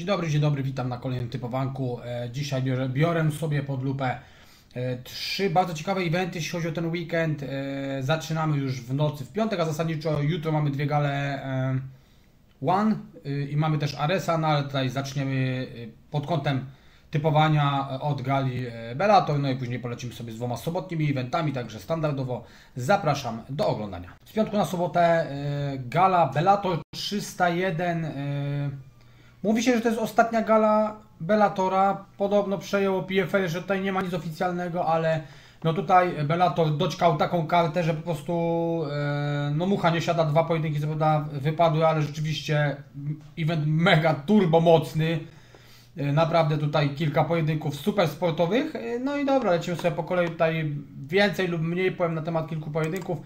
Dzień dobry, dzień dobry, witam na kolejnym typowanku. E, Dzisiaj biorę, biorę sobie pod lupę e, trzy bardzo ciekawe eventy, jeśli chodzi o ten weekend. E, Zaczynamy już w nocy w piątek, a zasadniczo jutro mamy dwie gale One i mamy też Aresa, no ale tutaj zaczniemy pod kątem typowania od gali Bellator, no i później polecimy sobie z dwoma sobotnimi eventami, także standardowo zapraszam do oglądania. Z piątku na sobotę gala Bellator 301. Mówi się, że to jest ostatnia gala Bellatora. Podobno przejęło PFL, że tutaj nie ma nic oficjalnego, ale no tutaj Bellator doczkał taką kartę, że po prostu e, no mucha nie siada, dwa pojedynki co prawda wypadły, ale rzeczywiście event mega turbo mocny. E, Naprawdę tutaj kilka pojedynków super sportowych. E, No i dobra, lecimy sobie po kolei tutaj więcej lub mniej powiem na temat kilku pojedynków.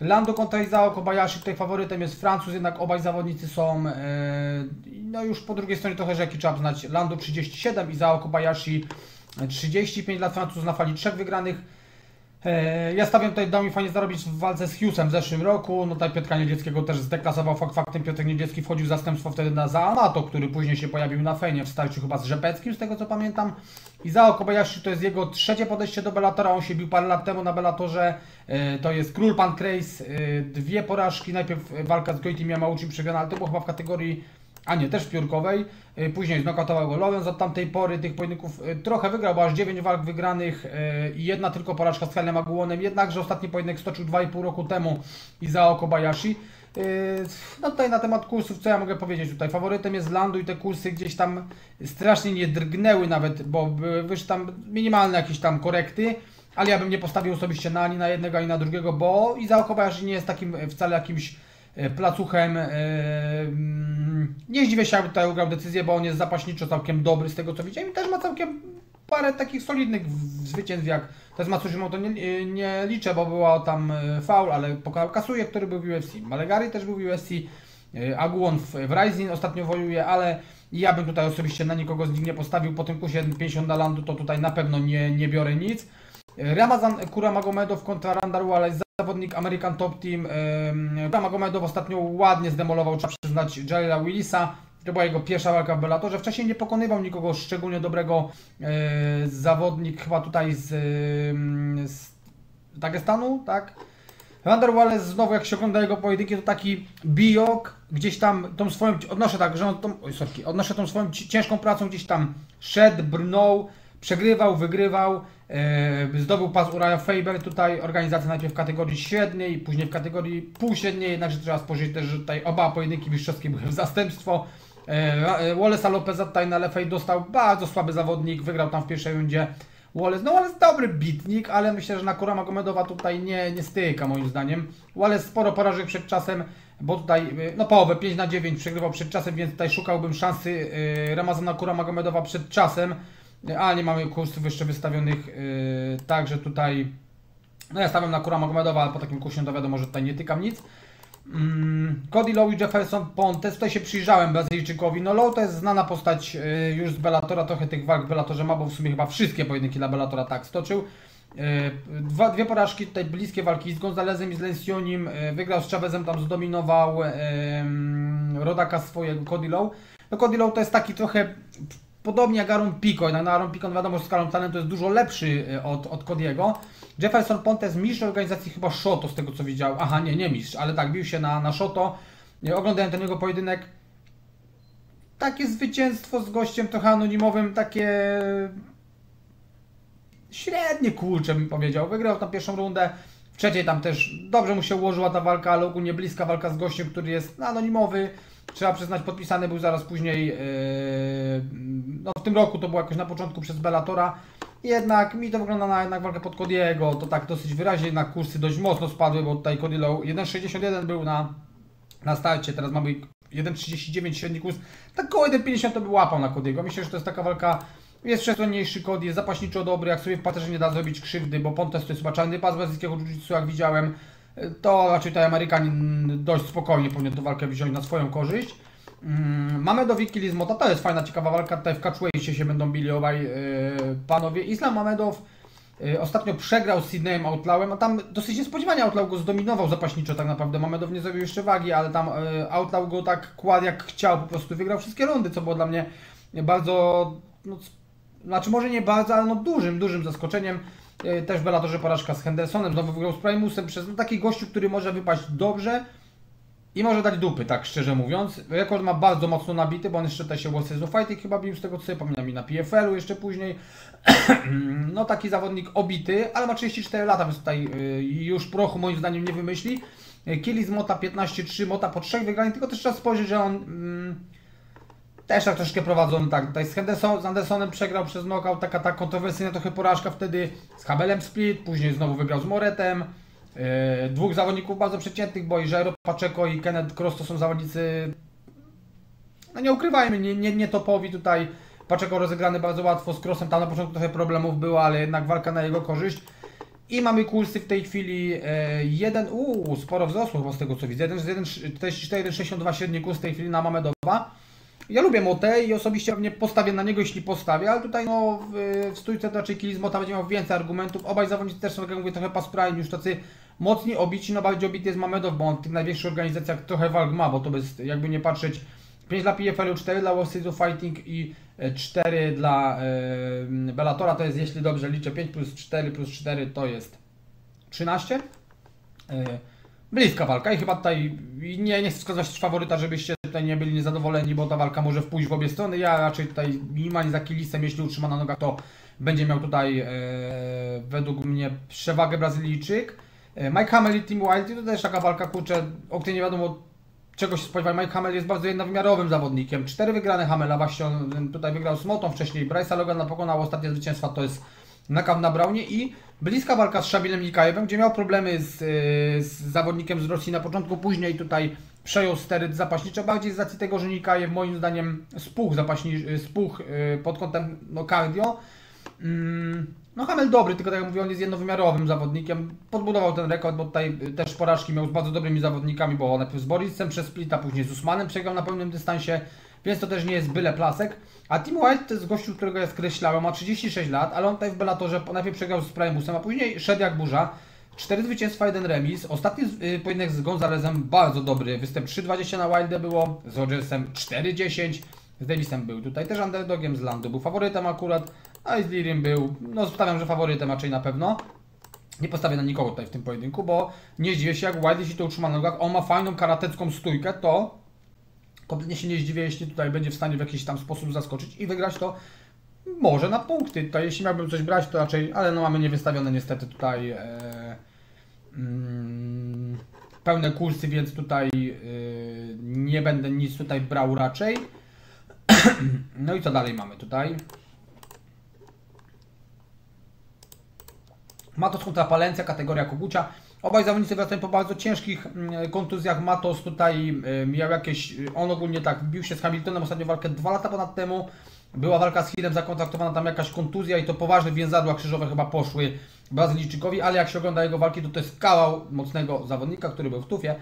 Lando kontra Izao Kobayashi, tutaj faworytem jest Francuz, jednak obaj zawodnicy są e, no już po drugiej stronie trochę rzeki trzeba znać. Lando 37, Izao Kobayashi 35 lat, Francuz na fali trzech wygranych. E, Ja stawiam tutaj, dał mi fajnie zarobić w walce z Hughesem w zeszłym roku. No tutaj Piotra Niedzieckiego też zdeklasował fakt faktem. Piotr Niedziecki wchodził w zastępstwo wtedy na Zaamato, który później się pojawił na Fejnie w starciu chyba z Rzepeckim, z tego co pamiętam. Izao Kobayashi to jest jego trzecie podejście do Bellatora. On się bił parę lat temu na Bellatorze. E, To jest Król Pancrase. e, Dwie porażki. Najpierw walka z Goitim Yamauchi przegrana, ale to było chyba w kategorii a nie, też w piórkowej. Y, Później znokautował go Lawrence od tamtej pory. Tych pojedynków y, trochę wygrał, bo aż 9 walk wygranych y, i jedna tylko porażka z Helem Agułonem. Jednakże ostatni pojedynek stoczył 2,5 roku temu Izao Kobayashi. No tutaj na temat kursów, co ja mogę powiedzieć tutaj? Faworytem jest Landu i te kursy gdzieś tam strasznie nie drgnęły nawet, bo były tam minimalne jakieś tam korekty. Ale ja bym nie postawił osobiście na ani na jednego, ani na drugiego, bo Izao Kobayashi nie jest takim wcale jakimś placuchem. y, mm, Nie zdziwię się, jakby tutaj ugrał decyzję, bo on jest zapaśniczo całkiem dobry z tego co widziałem i też ma całkiem parę takich solidnych zwycięstw jak jest Matsushima, to nie, nie liczę, bo była tam faul, ale Kasuje, który był w UFC. Malegari też był w UFC. Aguon w, w Rising ostatnio wojuje, ale ja bym tutaj osobiście na nikogo z nich nie postawił. Po tym kursie 50 na landu to tutaj na pewno nie, nie biorę nic. Ramazan Kuramagomedow kontra Randall Wallace, zawodnik American Top Team. Ym, Kuramagomedow ostatnio ładnie zdemolował, trzeba przyznać, Jalila Willisa. To była jego pierwsza walka w Bellatorze. Wcześniej nie pokonywał nikogo szczególnie dobrego e, zawodnik, chyba tutaj z, z Dagestanu, tak? Randall Wallace znowu jak się ogląda jego pojedynki to taki bijok, gdzieś tam tą swoją, odnoszę tak, że on tą, oj, sorki, odnoszę tą swoją ci- ciężką pracą gdzieś tam szedł, brnął, przegrywał, wygrywał, zdobył pas Uriah Faber, tutaj organizacja najpierw w kategorii średniej, później w kategorii półśredniej, jednakże trzeba spojrzeć też, że tutaj oba pojedynki mistrzowskie były w zastępstwo. Ra- e, Wallace'a Lopeza tutaj na lewej dostał bardzo słaby zawodnik, wygrał tam w pierwszej rundzie. Wallace, no Wallace dobry bitnik, ale myślę, że na Kurama Gomedowa tutaj nie, nie styka moim zdaniem. Wallace sporo porażek przed czasem, bo tutaj, no połowę, 5 na 9 przegrywał przed czasem, więc tutaj szukałbym szansy Ramazana Kurama Gomedowa przed czasem, a nie mamy kursów jeszcze wystawionych, y, także tutaj, no ja stawiam na Kurama Gomedowa, ale po takim kursie to wiadomo, że tutaj nie tykam nic. Mm, Cody Lowe i Jefferson Pontes, tutaj się przyjrzałem Brazylijczykowi. No Lowe to jest znana postać y, już z Bellatora, trochę tych walk w Bellatorze ma, bo w sumie chyba wszystkie pojedynki dla Bellatora tak stoczył. Y, Dwa, dwie porażki, tutaj bliskie walki z Gonzalezem i z Lencionim. y, Wygrał z Chavezem, tam zdominował rodaka swojego Cody Lowe. No Cody Lowe to jest taki trochę podobnie jak Aaron Pico, no Aaron Pico wiadomo, że skalą talentu jest dużo lepszy y, od, od Cody'ego. Jefferson Pontes, mistrz organizacji chyba Shoto, z tego co widział. Aha, nie, nie mistrz, ale tak, bił się na, na Shoto. Nie, Oglądałem ten jego pojedynek. Takie zwycięstwo z gościem trochę anonimowym, takie średnie kurczę bym powiedział. Wygrał tam pierwszą rundę. W trzeciej tam też dobrze mu się ułożyła ta walka, ale ogólnie bliska walka z gościem, który jest anonimowy. Trzeba przyznać, podpisany był zaraz później, yy, no w tym roku to było jakoś na początku przez Bellatora. Jednak mi to wygląda na jednak walkę pod Cody'ego, to tak dosyć wyraźnie, jednak kursy dość mocno spadły, bo tutaj Cody Lowe 1,61 był na, na starcie, teraz mamy 1,39 średni kurs. Tak koło 1,50 to by łapał na Cody'ego. Myślę, że to jest taka walka, jest wszechstronniejszy Cody, jest zapaśniczo dobry, jak sobie w paterze nie da zrobić krzywdy, bo Pontes to jest chyba czarny pas brazylijskiego jiu-jitsu, jak widziałem. To raczej tutaj Amerykanin dość spokojnie powinien tę walkę wziąć na swoją korzyść. Mm, Mamedow i Lizmota to jest fajna, ciekawa walka. Tutaj w catchweightie się będą bili obaj yy, panowie. Islam Mamedow yy, ostatnio przegrał z Sydneyem Outlawem, a tam dosyć niespodziewanie Outlaw go zdominował zapaśniczo tak naprawdę. Mamedow nie zrobił jeszcze wagi, ale tam yy, Outlaw go tak kładł jak chciał, po prostu wygrał wszystkie rundy, co było dla mnie bardzo, no, znaczy może nie bardzo, ale no dużym, dużym zaskoczeniem. E, też Bellatorze porażka z Hendersonem, znowu wygrał z Primusem przez no, taki gościu, który może wypaść dobrze i może dać dupy, tak szczerze mówiąc. Rekord ma bardzo mocno nabity, bo on jeszcze też się World Series Fighting chyba bił z tego co sobie pamiętam i na PFL-u jeszcze później. no taki zawodnik obity, ale ma 34 lata, więc tutaj y, już prochu moim zdaniem nie wymyśli. Kili z Mota 15-3, Mota po trzech wygranych, tylko też trzeba spojrzeć, że on mm, też tak troszkę prowadzony, tak, tutaj z, Henderson, z Andersonem przegrał przez knockout, taka ta kontrowersyjna trochę porażka wtedy, z Habelem split, później znowu wygrał z Moretem, yy, dwóch zawodników bardzo przeciętnych, bo i Jairo Pacheco i Kenneth Cross to są zawodnicy, no nie ukrywajmy, nie, nie, nie topowi tutaj, Pacheco rozegrany bardzo łatwo, z Crossem tam na początku trochę problemów było, ale jednak walka na jego korzyść, i mamy kursy w tej chwili e, jeden, uuu, sporo wzrosło chyba z tego co widzę, 1,44,62 średni kurs w tej chwili na Mamedowa. Ja lubię Motę i osobiście pewnie postawię na niego, jeśli postawię, ale tutaj no w, w stójce to raczej Kilis Mota będzie miał więcej argumentów. Obaj zawodnicy też są, jak ja mówię, trochę prime, już tacy mocni obici, no bardziej obity jest Mamedow, bo on w tych największych organizacjach trochę walk ma, bo to jest jakby nie patrzeć 5 dla PFL-u, 4 dla Series of Fighting i 4 e, dla e, Bellatora, to jest jeśli dobrze liczę 5 plus 4 plus 4 to jest 13. E, bliska walka i chyba tutaj nie, nie chcę wskazać faworyta, żebyście tutaj nie byli niezadowoleni, bo ta walka może wpójść w obie strony. Ja raczej tutaj minimalnie za kilisem, jeśli utrzyma na nogach, to będzie miał tutaj e, według mnie przewagę Brazylijczyk. E, Mike Hamel i Team Wild to też taka walka, kurczę, o której nie wiadomo czego się spodziewać. Mike Hamel jest bardzo jednowymiarowym zawodnikiem. Cztery wygrane Hamela, właśnie on tutaj wygrał z Motą wcześniej. Bryce'a Logana pokonał ostatnie zwycięstwa, to jest na Brownie i bliska walka z Szabilem Nikajewem, gdzie miał problemy z, y, z zawodnikiem z Rosji na początku, później tutaj przejął steryt zapaśniczy, bardziej z racji tego, że Nikajew moim zdaniem spuch, zapaśni, spuch y, pod kątem no, cardio. Mm, no Hamel dobry, tylko tak jak mówię, on jest jednowymiarowym zawodnikiem. Podbudował ten rekord, bo tutaj też porażki miał z bardzo dobrymi zawodnikami, bo najpierw z Borisem przez splita, później z Usmanem przegrał na pełnym dystansie, więc to też nie jest byle plasek. A Tim White to jest gościu, którego ja skreślałem, ma 36 lat, ale on tutaj w Bellatorze najpierw przegrał z Primusem, a później szedł jak burza. Cztery zwycięstwa, jeden remis. Ostatni y, pojedynek z Gonzalezem bardzo dobry. Występ 3-20 na Wilde było, z Rogersem 4-10. Z Davisem był tutaj też underdogiem z Landu, był faworytem akurat, a z Lirim był, no stawiam, że faworytem raczej na pewno. Nie postawię na nikogo tutaj w tym pojedynku, bo nie zdziwię się, jak Wilde jeśli to utrzyma na nogach, on ma fajną karatecką stójkę, to kompletnie się nie zdziwię, jeśli tutaj będzie w stanie w jakiś tam sposób zaskoczyć i wygrać to może na punkty. Tutaj jeśli miałbym coś brać, to raczej, ale no mamy niewystawione niestety tutaj e, mm, pełne kursy, więc tutaj e, nie będę nic tutaj brał raczej. no i co dalej mamy tutaj? Matos kontra Palencja, kategoria Kogucia. Obaj zawodnicy wracają po bardzo ciężkich mm, kontuzjach. Matos tutaj y, miał jakieś, on ogólnie tak, bił się z Hamiltonem ostatnio walkę dwa lata ponad temu. Była walka z Hillem, zakontraktowana tam jakaś kontuzja i to poważne więzadła krzyżowe chyba poszły Brazylijczykowi, ale jak się ogląda jego walki, to to jest kawał mocnego zawodnika, który był w tufie. Y,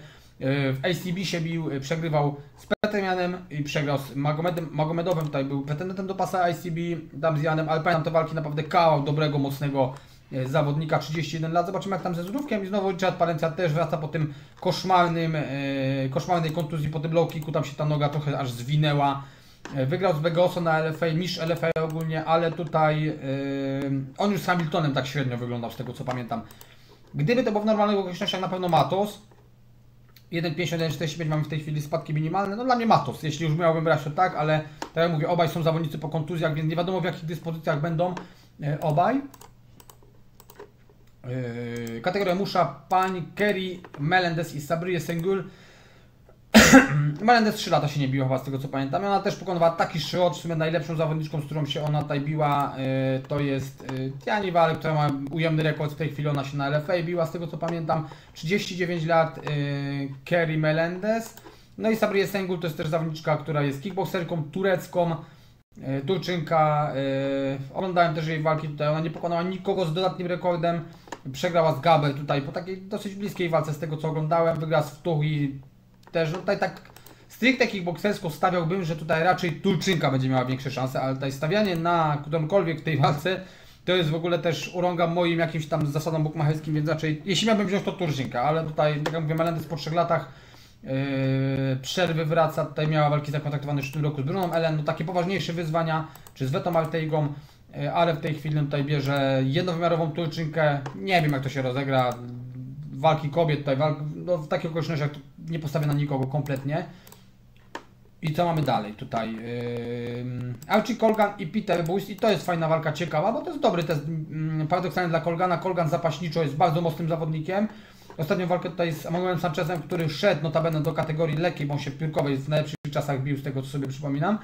w ACB się bił, y, przegrywał z Petremianem i przegrał z Magomedem, Magomedowem, tutaj był pretendentem do pasa ICB, tam z Janem, ale pamiętam te walki naprawdę kawał dobrego, mocnego zawodnika 31 lat. Zobaczymy jak tam ze zdrówkiem i znowu Richard Palencia też wraca po tym koszmarnym, e, koszmarnej kontuzji, po tym low kicku, tam się ta noga trochę aż zwinęła. E, wygrał z Vegoso na LFA, niż LFA ogólnie, ale tutaj e, on już z Hamiltonem tak średnio wyglądał z tego co pamiętam. Gdyby to było w normalnych okolicznościach na pewno Matos. 1,51,45 mamy w tej chwili spadki minimalne. No dla mnie Matos, jeśli już miałbym brać to tak, ale tak jak mówię, obaj są zawodnicy po kontuzjach, więc nie wiadomo w jakich dyspozycjach będą e, obaj. Yy, kategoria musza pań Kerry Melendez i Sabrie Sengul. Melendez 3 lata się nie biła chyba z tego co pamiętam. Ona też pokonywała taki szrot, w sumie najlepszą zawodniczką, z którą się ona tutaj biła, yy, to jest yy, Tiani Wale, która ma ujemny rekord w tej chwili, ona się na LFA biła z tego co pamiętam. 39 lat Kerry Melendez. No i Sabrie Sengul to jest też zawodniczka, która jest kickboxerką turecką. Turczynka, oglądałem też jej walki tutaj, ona nie pokonała nikogo z dodatnim rekordem. Przegrała z Gabel tutaj po takiej dosyć bliskiej walce z tego co oglądałem. Wygrała z Wtuch i też no tutaj tak stricte kickboxersko stawiałbym, że tutaj raczej Tulczynka będzie miała większe szanse, ale tutaj stawianie na którąkolwiek w tej walce to jest w ogóle też urąga moim jakimś tam zasadom bukmacherskim, więc raczej jeśli miałbym wziąć to Turczynka, ale tutaj tak jak mówię Melendez po trzech latach Yy, przerwy wraca, tutaj miała walki zakontraktowane już w tym roku z Bruną Ellen, no takie poważniejsze wyzwania, czy z Wetą Alteigą, yy, ale w tej chwili tutaj bierze jednowymiarową turczynkę, nie wiem jak to się rozegra, walki kobiet tutaj, walk, no, w takich okolicznościach nie postawię na nikogo kompletnie. I co mamy dalej tutaj? Yy, Archie Colgan i Peter Boost i to jest fajna walka, ciekawa, bo to jest dobry test yy, paradoksalnie dla Colgana. Colgan zapaśniczo jest bardzo mocnym zawodnikiem. Ostatnią walkę tutaj z Amongołem Sanchezem, który szedł notabene do kategorii lekkiej, bo on się piórkowej w najlepszych czasach bił, z tego co sobie przypominam.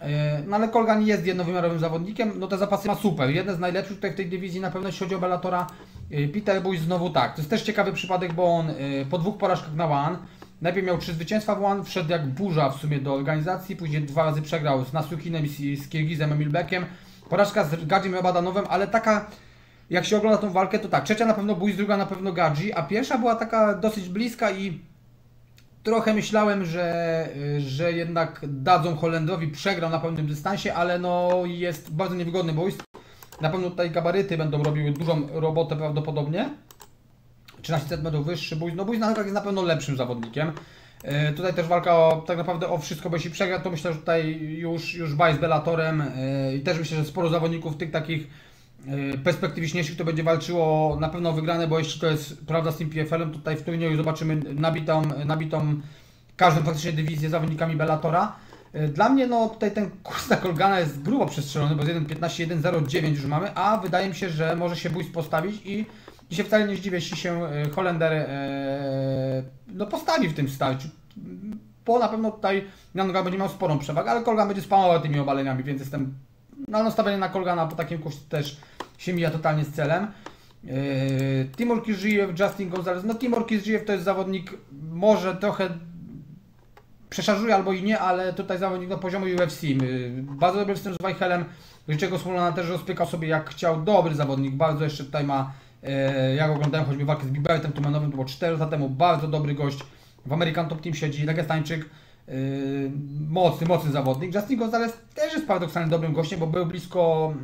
Yy, no ale Colgan jest jednowymiarowym zawodnikiem, no te zapasy ma super, jeden z najlepszych tutaj w tej dywizji na pewno jeśli chodzi o Bellatora. Yy, Peter Boost znowu tak, to jest też ciekawy przypadek, bo on yy, po dwóch porażkach na One, Najpierw miał trzy zwycięstwa w One, wszedł jak burza w sumie do organizacji, później dwa razy przegrał z Nasukinem i z Kirgizem Emilbekiem. Porażka z Gadzim Rabadanowem, ale taka, jak się ogląda tą walkę, to tak, trzecia na pewno Bójz, druga na pewno Gadzi, a pierwsza była taka dosyć bliska i trochę myślałem, że, że jednak dadzą Holendowi, przegrał na pewnym dystansie, ale no jest bardzo niewygodny bójstw. Na pewno tutaj gabaryty będą robiły dużą robotę prawdopodobnie. 13 cm wyższy, Bójz, no Bójz na jest na pewno lepszym zawodnikiem. Yy, tutaj też walka o, tak naprawdę o wszystko, bo jeśli przegra, to myślę, że tutaj już, już baj z Bellatorem yy, i też myślę, że sporo zawodników tych takich perspektywiczniejszych to będzie walczyło na pewno o wygrane, bo jeśli to jest prawda z tym PFL-em, tutaj w turnieju zobaczymy nabitą, nabitą każdą praktycznie dywizję zawodnikami Bellatora. Dla mnie no tutaj ten kurs na Kolgana jest grubo przestrzelony, bo z 1.15, 1.09 już mamy, a wydaje mi się, że może się bójść postawić i się wcale nie zdziwię, jeśli się e, Holender e, no, postawi w tym starciu. Bo na pewno tutaj Nanoga będzie miał sporą przewagę, ale Kolgan będzie spamował tymi obaleniami, więc jestem no, nastawiony na Kolgana po takim kursie też się mija totalnie z celem. Yy, Timur Justin Gonzalez. No Timur Kirzijew to jest zawodnik, może trochę przeszarżuje albo i nie, ale tutaj zawodnik na poziomu UFC. Bardzo dobry występ z Weichelem. Życzę go Smolana też rozpykał sobie jak chciał. Dobry zawodnik, bardzo jeszcze tutaj ma E, jak oglądałem choćby walkę z Bibertem Tumanowym, to było 4 lata temu, bardzo dobry gość. W American Top Team siedzi, Dagestańczyk, yy, mocny, mocny zawodnik. Justin Gonzalez też jest paradoksalnie dobrym gościem, bo był blisko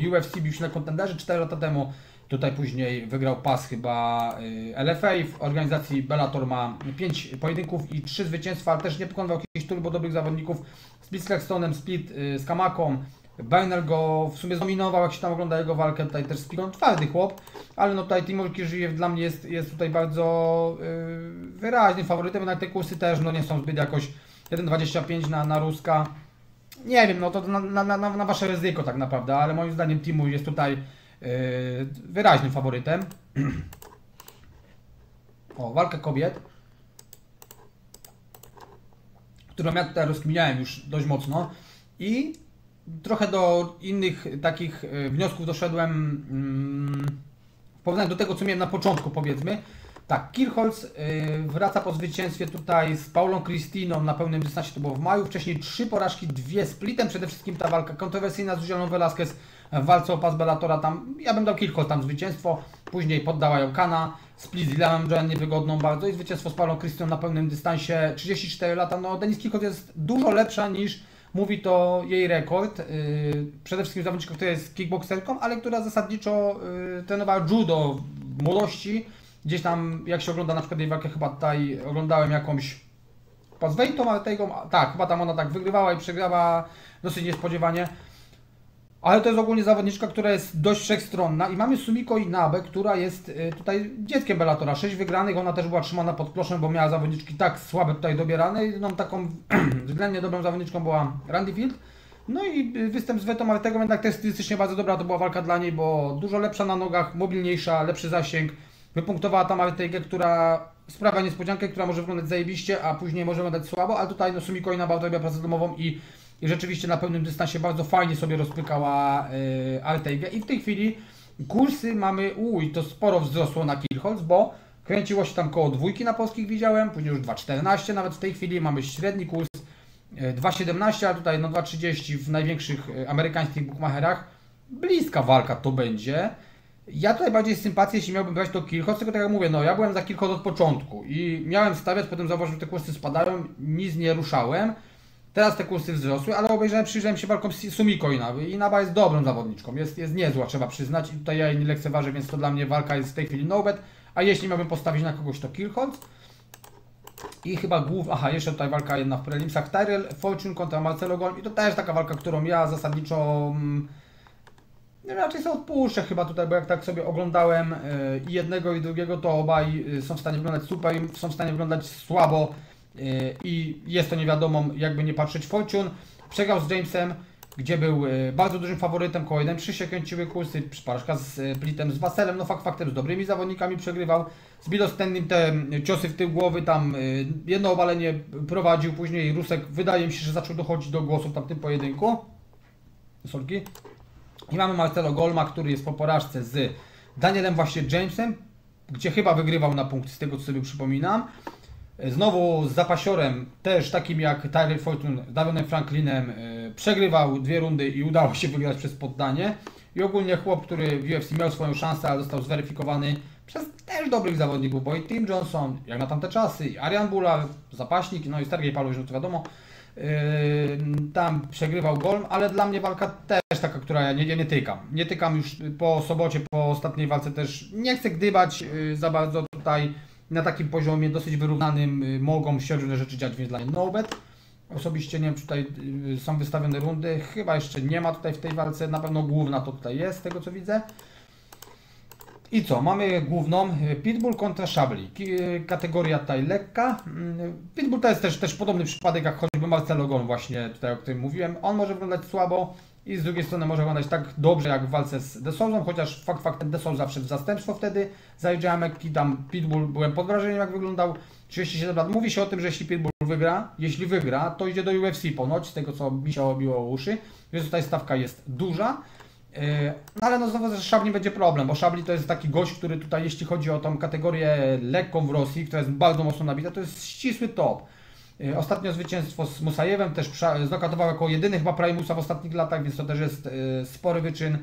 yy, UFC, bił się na kontenderze 4 lata temu. Tutaj później wygrał pas chyba yy, LFA. W organizacji Bellator ma 5 pojedynków i 3 zwycięstwa, ale też nie pokonywał jakichś turbo dobrych zawodników. Split z Claxtonem, split yy, z Kamaką, Bernal go w sumie zdominował, jak się tam ogląda jego walkę, tutaj też Spigon, twardy chłop, ale no tutaj Timur Kirzyjew dla mnie jest, jest tutaj bardzo yy, wyraźnym faworytem, na te kursy też no nie są zbyt jakoś 1,25 na, na Ruska. Nie wiem, no to na, na, na, na wasze ryzyko tak naprawdę, ale moim zdaniem Timur jest tutaj yy, wyraźnym faworytem. o, walka kobiet, którą ja tutaj rozkminiałem już dość mocno i trochę do innych takich e, wniosków doszedłem mm, w porównaniu do tego, co miałem na początku, powiedzmy. Tak, Kirchholz e, wraca po zwycięstwie tutaj z Paulą Christiną na pełnym dystansie, to było w maju. Wcześniej trzy porażki, dwie splitem. Przede wszystkim ta walka kontrowersyjna z Zieloną Velasquez w walce o pas Bellatora. Tam, ja bym dał Kirchholz tam zwycięstwo. Później poddała ją Kana. Split z Ilamem Joan niewygodną bardzo i zwycięstwo z Paulą Christiną na pełnym dystansie. 34 lata. No, Denis Kirchholz jest dużo lepsza niż Mówi to jej rekord. Yy, przede wszystkim zawodniczka, która jest kickboxerką, ale która zasadniczo yy, trenowała judo w młodości. Gdzieś tam, jak się ogląda na przykład jej walkę, chyba tutaj oglądałem jakąś chyba z Wejtą tego, tak, chyba tam ona tak wygrywała i przegrała dosyć niespodziewanie. Ale to jest ogólnie zawodniczka, która jest dość wszechstronna i mamy Sumiko Inabe, która jest y, tutaj dzieckiem Bellatora. 6 wygranych, ona też była trzymana pod kloszem, bo miała zawodniczki tak słabe tutaj dobierane. No taką względnie dobrą zawodniczką była Randy Field. No i y, występ z Veto Martego jednak też stylistycznie bardzo dobra, to była walka dla niej, bo dużo lepsza na nogach, mobilniejsza, lepszy zasięg. Wypunktowała tam Martegę, która sprawia niespodziankę, która może wyglądać zajebiście, a później może wyglądać słabo, ale tutaj no Sumiko Inabe robiła pracę domową i i rzeczywiście na pełnym dystansie bardzo fajnie sobie rozpykała yy, i w tej chwili kursy mamy, uj, to sporo wzrosło na Kirchholz, bo kręciło się tam koło dwójki na polskich widziałem, później już 2,14, nawet w tej chwili mamy średni kurs 2,17, a tutaj no 2,30 w największych y, amerykańskich bookmacherach. Bliska walka to będzie. Ja tutaj bardziej sympatię, jeśli miałbym brać to Kirchhoff, tylko tak jak mówię, no ja byłem za Kirchhoff od początku i miałem stawiać, potem zauważyłem, że te kursy spadają, nic nie ruszałem. Teraz te kursy wzrosły, ale obejrzałem, przyjrzałem się walkom Sumiko Inaby. Inaba jest dobrą zawodniczką, jest, jest niezła, trzeba przyznać. I tutaj ja jej nie lekceważę, więc to dla mnie walka jest w tej chwili no bet. A jeśli miałbym postawić na kogoś, to Kirchholz. I chyba głów, aha, jeszcze tutaj walka jedna w prelimsach, Tyrell Fortune kontra Marcelo Golm i to też taka walka, którą ja zasadniczo mm, raczej sobie odpuszczę chyba tutaj, bo jak tak sobie oglądałem y, i jednego i drugiego, to obaj y, są w stanie wyglądać super, i są w stanie wyglądać słabo i jest to nie wiadomo, jakby nie patrzeć. Fortune przegrał z Jamesem, gdzie był y, bardzo dużym faworytem, koło 1-3 się kręciły kursy, porażka z Plitem, z Waselem, no fakt faktem, z dobrymi zawodnikami przegrywał, z Bilostennym te ciosy w tył głowy, tam y, jedno obalenie prowadził, później Rusek wydaje mi się, że zaczął dochodzić do głosu w tamtym pojedynku. Solki. I mamy Marcelo Golma, który jest po porażce z Danielem właśnie Jamesem, gdzie chyba wygrywał na punkty, z tego co sobie przypominam. Znowu z zapasiorem, też takim jak Tyler Fortune, Davionem Franklinem, yy, przegrywał dwie rundy i udało się wygrać przez poddanie. I ogólnie chłop, który w UFC miał swoją szansę, ale został zweryfikowany przez też dobrych zawodników, bo i Tim Johnson, jak na tamte czasy, i Arian Bula, zapaśnik, no i Sergej Pawlowicz, no to wiadomo, yy, tam przegrywał Golm, ale dla mnie walka też taka, która ja nie, ja nie tykam. Nie tykam już po sobocie, po ostatniej walce też, nie chcę gdybać yy, za bardzo tutaj na takim poziomie dosyć wyrównanym y, mogą się różne rzeczy dziać, więc dla mnie no bet. Osobiście nie wiem, czy tutaj y, są wystawione rundy. Chyba jeszcze nie ma tutaj w tej walce. Na pewno główna to tutaj jest, z tego co widzę. I co? Mamy główną y, Pitbull kontra Szabli. Kategoria tutaj lekka. Mm, Pitbull to jest też, też podobny przypadek jak choćby Marcelo Gon właśnie tutaj, o którym mówiłem. On może wyglądać słabo i z drugiej strony może wyglądać tak dobrze jak w walce z Desouzą, chociaż fakt faktem Desouza wszedł w zastępstwo wtedy za i tam Pitbull byłem pod wrażeniem jak wyglądał 37 lat. Mówi się o tym, że jeśli Pitbull wygra, jeśli wygra, to idzie do UFC ponoć, z tego co mi się obiło uszy, więc tutaj stawka jest duża. No ale no znowu ze Szabli będzie problem, bo Szabli to jest taki gość, który tutaj jeśli chodzi o tą kategorię lekką w Rosji, która jest bardzo mocno nabita, to jest ścisły top. Y, ostatnio zwycięstwo z Musajewem też znokatował jako jedyny chyba Primusa w ostatnich latach, więc to też jest y, spory wyczyn,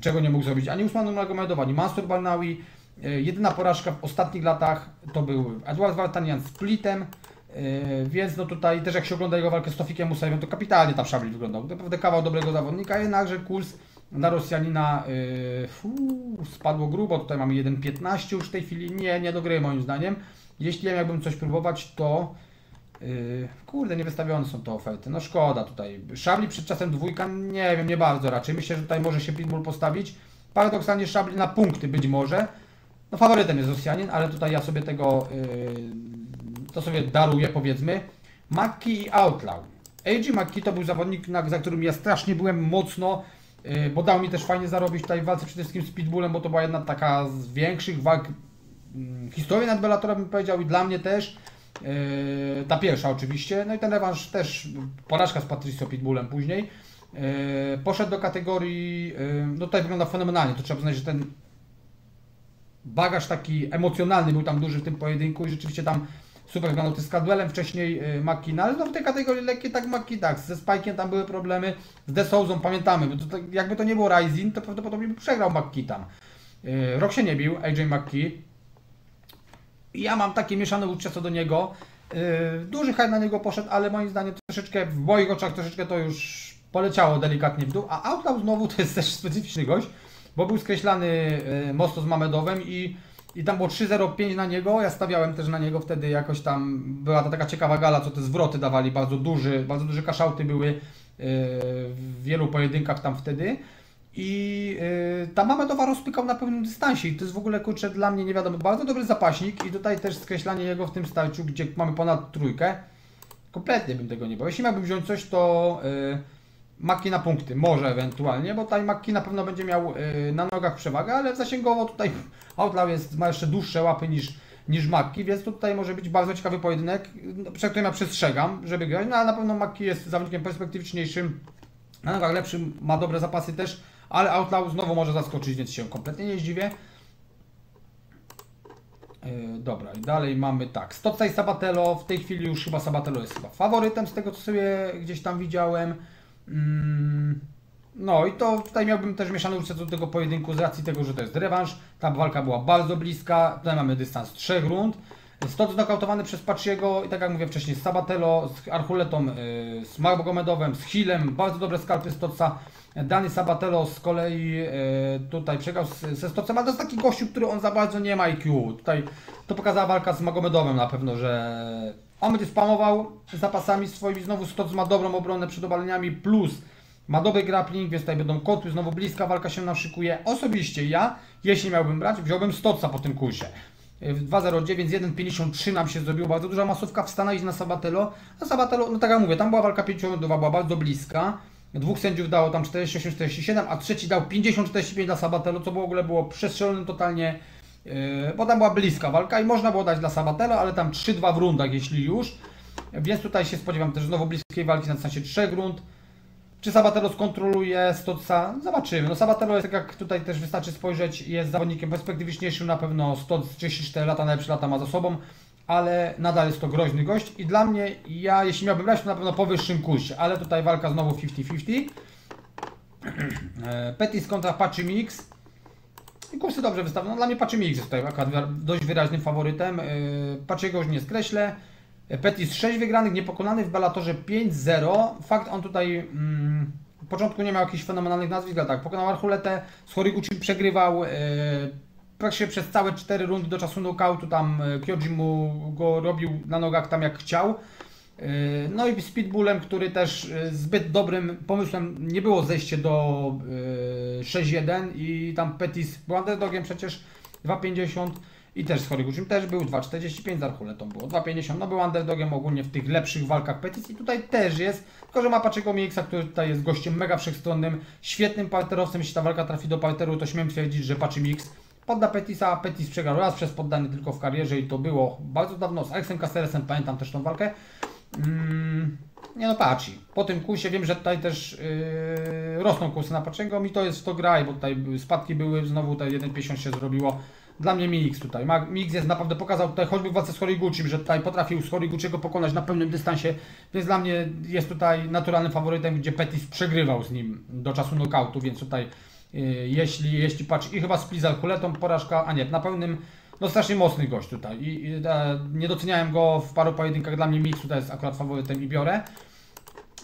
czego nie mógł zrobić ani Usman Nurmagomedov, ani Mansur Balnawi. Y, jedyna porażka w ostatnich latach to był Edward Wartanian z Plitem, więc no tutaj też jak się ogląda jego walkę z Tofikiem Musajewem, to kapitalnie tam Szabli wyglądał. Naprawdę kawał dobrego zawodnika, jednakże kurs na Rosjanina yy, spadło grubo, tutaj mamy 1.15 już w tej chwili, nie, nie do gry moim zdaniem. Jeśli ja miałbym coś próbować, to kurde, nie wystawione są te oferty. No szkoda tutaj. Szabli przed czasem dwójka, nie wiem, nie bardzo raczej. Myślę, że tutaj może się Pitbull postawić. Paradoksalnie Szabli na punkty być może. No faworytem jest Rosjanin, ale tutaj ja sobie tego, yy, to sobie daruję powiedzmy. Maki i Outlaw. AJ Maki to był zawodnik, za którym ja strasznie byłem mocno, yy, bo dał mi też fajnie zarobić tutaj w walce przede wszystkim z Pitbullem, bo to była jedna taka z większych walk yy, historii nad Bellatora bym powiedział i dla mnie też. Yy, ta pierwsza oczywiście, no i ten rewanż też, porażka z Patricio Pitbullem później. Yy, poszedł do kategorii, yy, no tutaj wygląda fenomenalnie, to trzeba przyznać, że ten bagaż taki emocjonalny był tam duży w tym pojedynku i rzeczywiście tam super wyglądał. Z Cadwellem, wcześniej Makina, ale no w tej kategorii lekkiej tak Maki tak, ze Spike'iem tam były problemy, z Desouzą pamiętamy, bo to, tak, jakby to nie było Rising, to prawdopodobnie by przegrał Maki tam. Rok się nie bił, AJ McKee, ja mam takie mieszane uczucia co do niego. Yy, duży hype na niego poszedł, ale moim zdaniem troszeczkę, w moich oczach troszeczkę to już poleciało delikatnie w dół, a Outlaw znowu to jest też specyficzny gość, bo był skreślany yy, mocno z Mamedowem i, i tam było 3-0-5 na niego, ja stawiałem też na niego wtedy jakoś tam, była to taka ciekawa gala, co te zwroty dawali, bardzo duży, bardzo duże kaszałty były yy, w wielu pojedynkach tam wtedy. I yy, ta Mamedowa rozpykał na pewnym dystansie i to jest w ogóle kurczę dla mnie nie wiadomo, bardzo dobry zapaśnik i tutaj też skreślanie jego w tym starciu, gdzie mamy ponad trójkę. Kompletnie bym tego nie bał. Jeśli miałbym wziąć coś, to yy, Maki na punkty, może ewentualnie, bo tutaj Maki na pewno będzie miał yy, na nogach przewagę, ale zasięgowo tutaj Outlaw jest, ma jeszcze dłuższe łapy niż, niż Maki, więc tutaj może być bardzo ciekawy pojedynek, no, przed którym ja przestrzegam, żeby grać, no ale na pewno Maki jest zawodnikiem perspektywiczniejszym, na nogach lepszym, ma dobre zapasy też, ale Outlaw znowu może zaskoczyć, więc się kompletnie nie zdziwię. Yy, dobra, i dalej mamy tak, Stopca i Sabatello, w tej chwili już chyba Sabatello jest chyba faworytem z tego co sobie gdzieś tam widziałem. Mm, no i to tutaj miałbym też mieszane uczucia do tego pojedynku z racji tego, że to jest rewanż. Ta walka była bardzo bliska, tutaj mamy dystans 3 rund. Stot znokautowany przez Paciego i tak jak mówię wcześniej z Sabatello, z Archuletą, yy, z Magomedowem, z Hillem, bardzo dobre skalpy Stotca. Dani Sabatello z kolei e, tutaj przegrał ze Stocem, ale to jest taki gościu, który on za bardzo nie ma IQ. Tutaj to pokazała walka z Magomedowem na pewno, że On będzie spamował zapasami swoimi, znowu Stoc ma dobrą obronę przed obaleniami, plus ma dobry grappling, więc tutaj będą kotły, znowu bliska walka się naszykuje. Osobiście ja, jeśli miałbym brać, wziąłbym Stoca po tym kursie. W 2.09, 1.53 nam się zrobiło bardzo duża masówka w Stanach na Sabatello. A Sabatello, no tak jak mówię, tam była walka 5 była bardzo bliska. Dwóch sędziów dało tam 48-47, a trzeci dał 50-45 dla Sabatello, co w ogóle było przestrzelonym totalnie, yy, bo tam była bliska walka i można było dać dla Sabatello, ale tam 3-2 w rundach, jeśli już. Więc tutaj się spodziewam też znowu bliskiej walki na dystansie 3 rund. Czy Sabatello skontroluje Stotsa? Zobaczymy. No Sabatello jest, tak jak tutaj też wystarczy spojrzeć, jest zawodnikiem perspektywiczniejszym, na pewno Stots 34 lata, najlepsze lata ma za sobą, ale nadal jest to groźny gość i dla mnie, ja jeśli miałbym brać, to na pewno po wyższym kursie, ale tutaj walka znowu 50-50. E, Petis kontra Patchy Mix. I kursy dobrze wystawione. No, dla mnie Patchy Mix jest tutaj dość wyraźnym faworytem. E, Patchiego już nie skreślę. Petis 6 wygranych, niepokonany w Bellatorze 5-0. Fakt, on tutaj mm, w początku nie miał jakichś fenomenalnych nazwisk, ale tak, pokonał Archuletę, z Horiguchi przegrywał yy, praktycznie przez całe 4 rundy do czasu knockoutu, tam e, Kyoji mu go robił na nogach tam jak chciał. Yy, no i z Pitbullem, który też zbyt dobrym pomysłem nie było zejście do yy, 6-1 i tam Petis był underdogiem przecież 2,50 i też z Horiguchim też był 2,45, z Archuletą było 2,50. No był underdogiem ogólnie w tych lepszych walkach petycji. Tutaj też jest, tylko że ma Paczego Mieksa, który tutaj jest gościem mega wszechstronnym, świetnym parterowcem. Jeśli ta walka trafi do parteru, to śmiem twierdzić, że Paczy Mix podda Petisa, Petis przegrał raz przez poddany tylko w karierze i to było bardzo dawno z Alexem Caceresem, pamiętam też tą walkę. Mm, nie no, Paci. Po tym kursie wiem, że tutaj też yy, rosną kursy na Paczego i to jest w to graj, bo tutaj spadki były, znowu tutaj 1,50 się zrobiło dla mnie Mix tutaj. Mix jest naprawdę pokazał tutaj choćby walce z Horiguchim, że tutaj potrafił z Horiguchiego pokonać na pełnym dystansie, więc dla mnie jest tutaj naturalnym faworytem, gdzie Petis przegrywał z nim do czasu knockoutu, więc tutaj yy, jeśli, jeśli patrz i chyba z Plizal Kuletą porażka, a nie, na pełnym no strasznie mocny gość tutaj i, i e, nie doceniałem go w paru pojedynkach, dla mnie Mix tutaj jest akurat faworytem i biorę.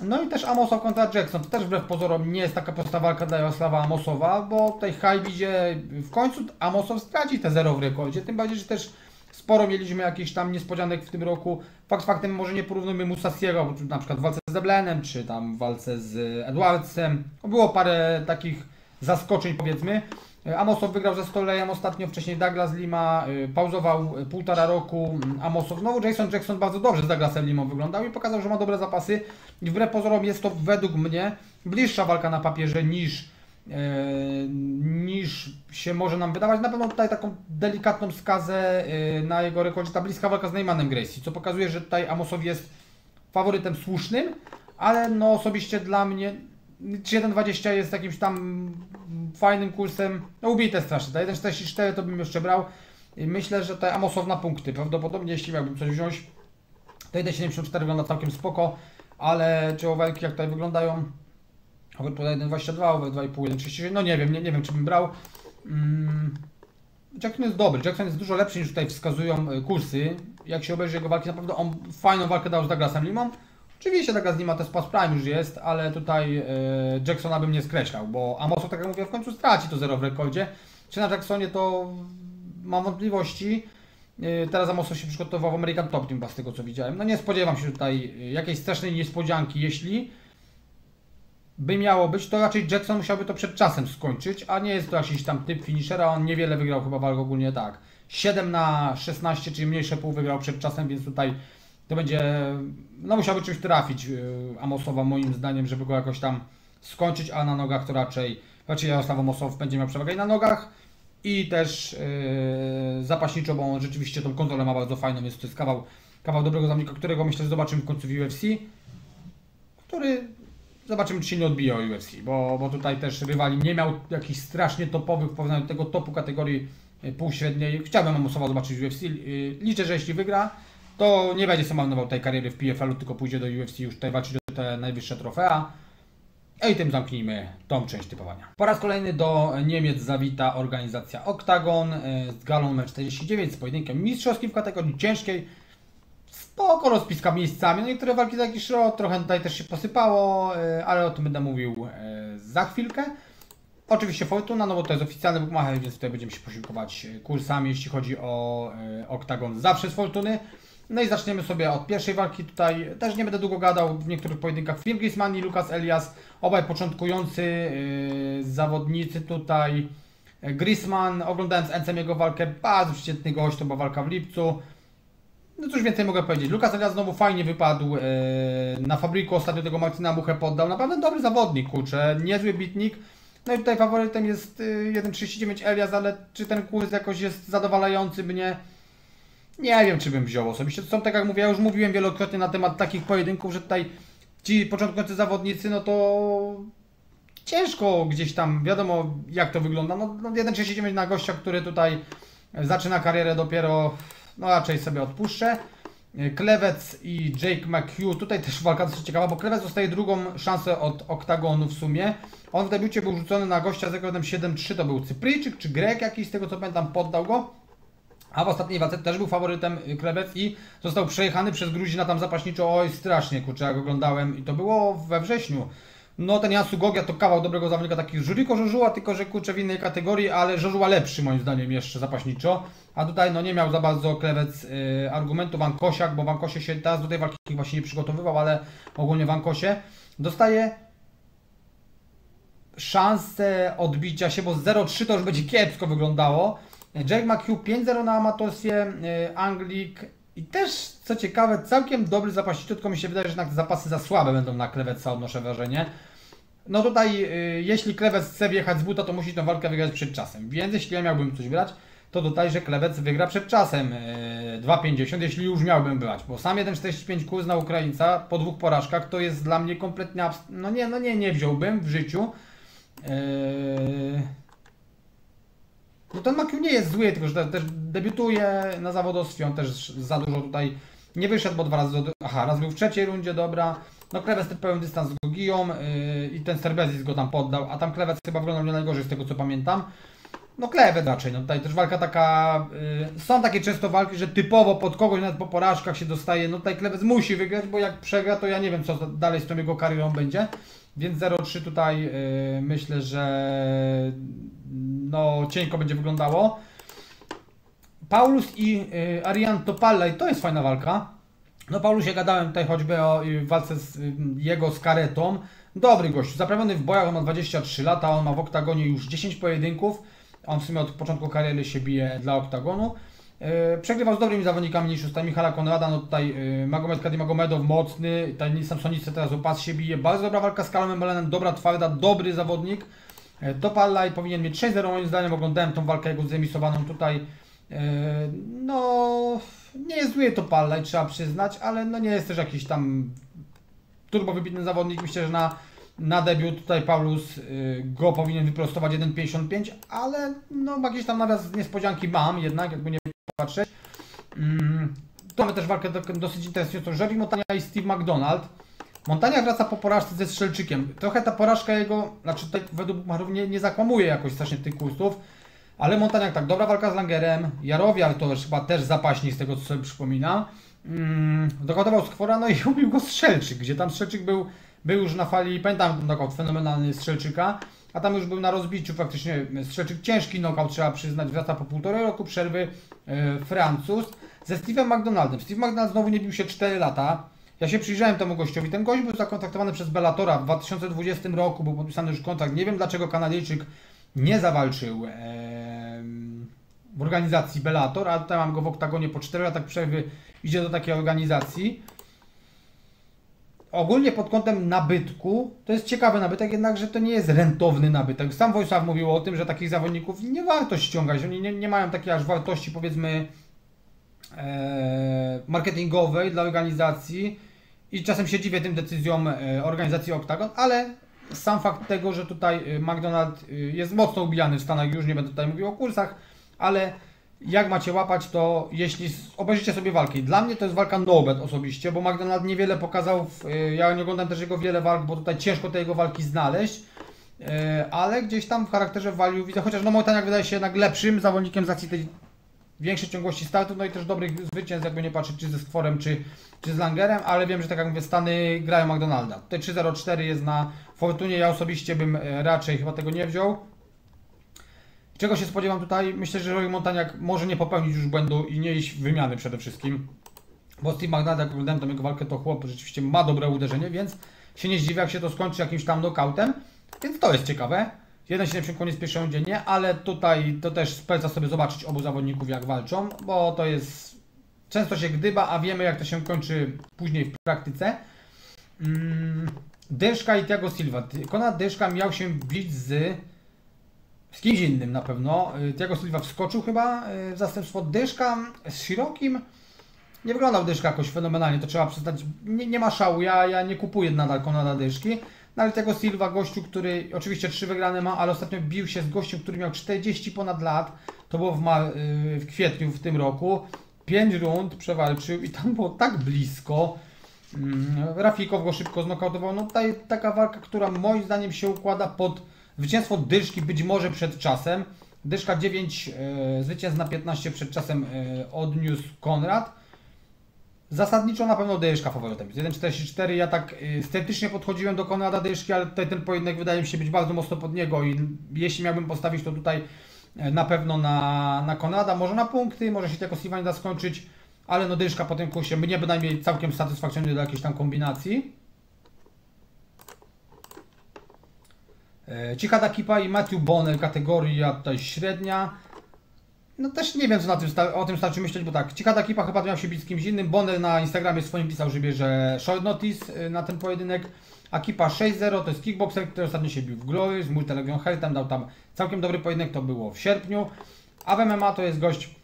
No i też Amosow kontra Jackson. To też wbrew pozorom nie jest taka prosta walka dla Jarosława Amosowa, bo tutaj high widzie w końcu Amosow straci te zero w rekordzie. Tym bardziej, że też sporo mieliśmy jakichś tam niespodzianek w tym roku. Fakt faktem może nie porównujmy Musasiego, na przykład w walce z Deblenem, czy tam w walce z Edwardsem. Było parę takich zaskoczeń powiedzmy. Amosow wygrał ze Stolejem ostatnio, wcześniej Douglas Lima, y, pauzował półtora roku. Amosow znowu Jason Jackson bardzo dobrze z Douglasem Limą wyglądał i pokazał, że ma dobre zapasy. I wbrew pozorom jest to według mnie bliższa walka na papierze niż, e, niż się może nam wydawać. Na pewno tutaj taką delikatną skazę e, na jego rekordzie ta bliska walka z Neymanem Gracie, co pokazuje, że tutaj Amosow jest faworytem słusznym, ale no osobiście dla mnie 1.20 jest jakimś tam fajnym kursem. No ubite strasznie. Ta 1.44 to bym jeszcze brał. I myślę, że te Amosow na punkty. Prawdopodobnie jeśli miałbym coś wziąć, to 1.74 wygląda całkiem spoko, ale czy owelki jak tutaj wyglądają? Over 1.22, over 2.5, 1.36, no nie wiem, nie, nie wiem czy bym brał. Mm. Jackson jest dobry, Jackson jest dużo lepszy niż tutaj wskazują e, kursy. Jak się obejrzy jego walki, naprawdę on fajną walkę dał z Douglasem Limą. Oczywiście taka z nim ma też Pass Prime już jest, ale tutaj e, Jacksona bym nie skreślał, bo Amosu, tak jak mówię, w końcu straci to zero w rekordzie. Czy na Jacksonie to mam wątpliwości. E, teraz Amosu się przygotował w American Top Team, z tego co widziałem. No nie spodziewam się tutaj jakiejś strasznej niespodzianki, jeśli by miało być, to raczej Jackson musiałby to przed czasem skończyć, a nie jest to jakiś tam typ finishera, on niewiele wygrał chyba walk ogólnie tak. 7 na 16, czyli mniejsze pół wygrał przed czasem, więc tutaj to będzie, no musiałby czymś trafić yy, Amosowa moim zdaniem, żeby go jakoś tam skończyć, a na nogach to raczej, raczej Jarosław Amosow będzie miał przewagę i na nogach i też yy, zapaśniczo, bo on rzeczywiście tą kontrolę ma bardzo fajną, jest to jest kawał, kawał dobrego zawodnika, którego myślę, że zobaczymy w końcu w UFC, który zobaczymy, czy się nie odbije o UFC, bo, bo tutaj też rywali nie miał jakichś strasznie topowych w porównaniu do tego topu kategorii yy, półśredniej. Chciałbym Amosowa zobaczyć w UFC, yy, liczę, że jeśli wygra, to nie będzie samanował tej kariery w PFL-u, tylko pójdzie do UFC już tutaj walczyć o te najwyższe trofea. I tym zamknijmy tą część typowania. Po raz kolejny do Niemiec zawita organizacja Octagon e, z galą numer 49 z pojedynkiem mistrzowskim w kategorii ciężkiej. Spoko rozpiska miejscami. No niektóre walki taki szrot, trochę tutaj też się posypało, e, ale o tym będę mówił e, za chwilkę. Oczywiście Fortuna, no bo to jest oficjalny bookmacher, więc tutaj będziemy się posiłkować kursami, jeśli chodzi o Octagon zawsze z Fortuny. No i zaczniemy sobie od pierwszej walki tutaj. Też nie będę długo gadał w niektórych pojedynkach. Phil Grisman i Lucas Elias, obaj początkujący yy, zawodnicy tutaj. Grisman, oglądając Encem jego walkę, bardzo przeciętny gość, to była walka w lipcu. No cóż więcej mogę powiedzieć. Lucas Elias znowu fajnie wypadł yy, na fabryku, ostatnio tego Marcina Muchę poddał. Naprawdę dobry zawodnik, kurczę, niezły bitnik. No i tutaj faworytem jest yy, 1.39 Elias, ale czy ten kurs jakoś jest zadowalający mnie? Nie wiem, czy bym wziął osobiście. To są, tak jak mówię, ja już mówiłem wielokrotnie na temat takich pojedynków, że tutaj ci początkujący zawodnicy, no to ciężko gdzieś tam, wiadomo jak to wygląda. No, no 1.39 na gościa, który tutaj zaczyna karierę dopiero, no raczej sobie odpuszczę. Klewec i Jake McHugh, tutaj też walka dosyć ciekawa, bo Klewec dostaje drugą szansę od oktagonu w sumie. On w debiucie był rzucony na gościa z rekordem 7-3, to był Cypryjczyk czy Grek jakiś, z tego co pamiętam, poddał go. A w ostatniej walce też był faworytem Klewec i został przejechany przez Gruzina tam zapaśniczo, oj strasznie, kurczę, jak oglądałem i to było we wrześniu. No ten Jasu Gogia to kawał dobrego zawodnika, taki Żuriko Żużuła, tylko że kurczę w innej kategorii, ale Żużuła lepszy moim zdaniem jeszcze zapaśniczo. A tutaj no nie miał za bardzo Klewec y, argumentu Van bo Van Kosie się teraz do tej walki właśnie nie przygotowywał, ale ogólnie Van Kosie dostaje szansę odbicia się, bo 0-3 to już będzie kiepsko wyglądało. Jake McHugh 5-0 na amatorstwie, y, Anglik i też, co ciekawe, całkiem dobry zapaśniczy, tylko mi się wydaje, że zapasy za słabe będą na Kleweca, odnoszę wrażenie. No tutaj, y, jeśli Klewec chce wjechać z buta, to musi tę walkę wygrać przed czasem. Więc jeśli ja miałbym coś brać, to tutaj, że Klewec wygra przed czasem y, 2,50, jeśli już miałbym brać. Bo sam 1,45 kurs na Ukraińca po dwóch porażkach to jest dla mnie kompletnie No nie, no nie, nie wziąłbym w życiu. Yy... No ten Makiu nie jest zły, tylko że te- też debiutuje na zawodowstwie, on też za dużo tutaj nie wyszedł, bo dwa razy, do, aha, raz był w trzeciej rundzie, dobra. No Klewec ten pełen dystans z Gogiją yy, i ten Serbezis go tam poddał, a tam Klewec chyba wyglądał nie najgorzej z tego co pamiętam. No Klewec raczej, no tutaj też walka taka, yy, są takie często walki, że typowo pod kogoś nawet po porażkach się dostaje, no tutaj Klewec musi wygrać, bo jak przegra to ja nie wiem co dalej z tą jego karierą będzie. Więc 0-3 tutaj yy, myślę, że no cienko będzie wyglądało. Paulus i y, Arian Topalla i to jest fajna walka. No Paulusie gadałem tutaj choćby o y, walce z, y, jego z Karetą. Dobry gość, zaprawiony w bojach, on ma 23 lata, on ma w oktagonie już 10 pojedynków. On w sumie od początku kariery się bije dla oktagonu. Yy, przegrywał z dobrymi zawodnikami niż tutaj Michala Konrada, no tutaj yy, Magomed Kadimagomedow mocny, tutaj Samsonice teraz o pas się bije, bardzo dobra walka z Kalomem Belenem, dobra, twarda, dobry zawodnik. Yy, Topallaj powinien mieć 6-0 moim zdaniem, oglądałem tą walkę jego zemisowaną tutaj. No, nie jest zły Topallaj, trzeba przyznać, ale no nie jest też jakiś tam turbo wybitny zawodnik, myślę, że na na debiut tutaj Paulus y, go powinien wyprostować 1,55, ale no jakieś tam nawias niespodzianki mam jednak, jakby nie patrzeć. Mm, tu mamy też walkę dosyć interesującą. Jerry Montania i Steve McDonald. Montania wraca po porażce ze Strzelczykiem. Trochę ta porażka jego, znaczy tutaj według Buchmarów nie, nie zakłamuje jakoś strasznie tych kustów, ale Montaniak tak, dobra walka z Langerem, Jarowiar to już chyba też zapaśnik z tego co sobie przypomina. Mm, dokonywał skwora, no i ubił go Strzelczyk, gdzie tam Strzelczyk był był już na fali, pamiętam knockout fenomenalny Strzelczyka, a tam już był na rozbiciu faktycznie Strzelczyk, ciężki knockout trzeba przyznać, wraca po półtorej roku przerwy e, Francuz ze Steve'em McDonaldem. Steve McDonald znowu nie bił się 4 lata. Ja się przyjrzałem temu gościowi. Ten gość był zakontraktowany przez Bellatora w 2020 roku, był podpisany już kontrakt. Nie wiem dlaczego Kanadyjczyk nie zawalczył e, w organizacji Bellator, a tutaj mam go w oktagonie po 4 latach przerwy, idzie do takiej organizacji ogólnie pod kątem nabytku, to jest ciekawy nabytek, jednakże to nie jest rentowny nabytek. Sam Wojsław mówił o tym, że takich zawodników nie warto ściągać. Oni nie, nie mają takiej aż wartości, powiedzmy, e, marketingowej dla organizacji i czasem się dziwię tym decyzjom e, organizacji Octagon, ale sam fakt tego, że tutaj e, McDonald e, jest mocno ubijany w Stanach, już nie będę tutaj mówił o kursach, ale jak macie łapać, to jeśli obejrzycie sobie walki. Dla mnie to jest walka no-bet osobiście, bo McDonald niewiele pokazał. W, y, ja nie oglądam też jego wiele walk, bo tutaj ciężko te jego walki znaleźć. Y, ale gdzieś tam w charakterze value widzę, chociaż no Montaniak wydaje się jednak lepszym zawodnikiem z racji tej większej ciągłości startu, no i też dobrych zwycięstw, jakby nie patrzeć, czy ze Skworem, czy, czy z Langerem, ale wiem, że tak jak mówię, Stany grają McDonalda. Tutaj 3-0-4 jest na Fortunie, ja osobiście bym y, raczej chyba tego nie wziął. Czego się spodziewam tutaj? Myślę, że Roy Montaniak może nie popełnić już błędu i nie iść w wymiany przede wszystkim. bo Steve McNair, jak oglądałem tam jego walkę, to chłop rzeczywiście ma dobre uderzenie, więc się nie zdziwię, jak się to skończy jakimś tam knockoutem, więc to jest ciekawe. 1,70 koniec pierwszego dziennie, ale tutaj to też poleca sobie zobaczyć obu zawodników jak walczą, bo to jest często się gdyba, a wiemy jak to się kończy później w praktyce. Mm, Dyszka i Thiago Silva. Konrad Dyszka miał się bić z z kimś innym na pewno. Y, Thiago Silva wskoczył chyba y, w zastępstwo Dyszka z Shirokim. Nie wyglądał Dyszka jakoś fenomenalnie, to trzeba przyznać. Nie, nie ma szału, ja, ja nie kupuję nadal Konrada Dyszki. No ale tego Silva, gościu, który oczywiście trzy wygrane ma, ale ostatnio bił się z gościem, który miał 40 ponad lat. To było w, ma- y, w kwietniu w tym roku. 5 rund przewalczył i tam było tak blisko. Mm, Rafikow go szybko znokautował. No tutaj taka walka, która moim zdaniem się układa pod zwycięstwo Dyszki być może przed czasem. Dyszka 9, e, zwycięstw na 15 przed czasem e, odniósł Konrad. Zasadniczo na pewno Dyszka faworytem. jest 1,44 ja tak e, sceptycznie podchodziłem do Konrada Dyszki, ale tutaj ten pojedynek wydaje mi się być bardzo mocno pod niego i jeśli miałbym postawić to tutaj e, na pewno na, na Konrada, może na punkty, może się tylko Steven da skończyć, ale no Dyszka po tym kursie mnie bynajmniej całkiem satysfakcjonuje do jakiejś tam kombinacji. Cichada Kipa i Matthew Bonner, kategoria tutaj średnia. No też nie wiem, co na tym o tym starczy myśleć, bo tak, Cichada Kipa chyba miał się bić z kimś innym. Bonner na Instagramie swoim pisał, że bierze short notice y, na ten pojedynek. A Kipa 6-0 to jest kickboxer, który ostatnio się bił w Glory z Multilegion Heltem, dał tam całkiem dobry pojedynek, to było w sierpniu. A w MMA to jest gość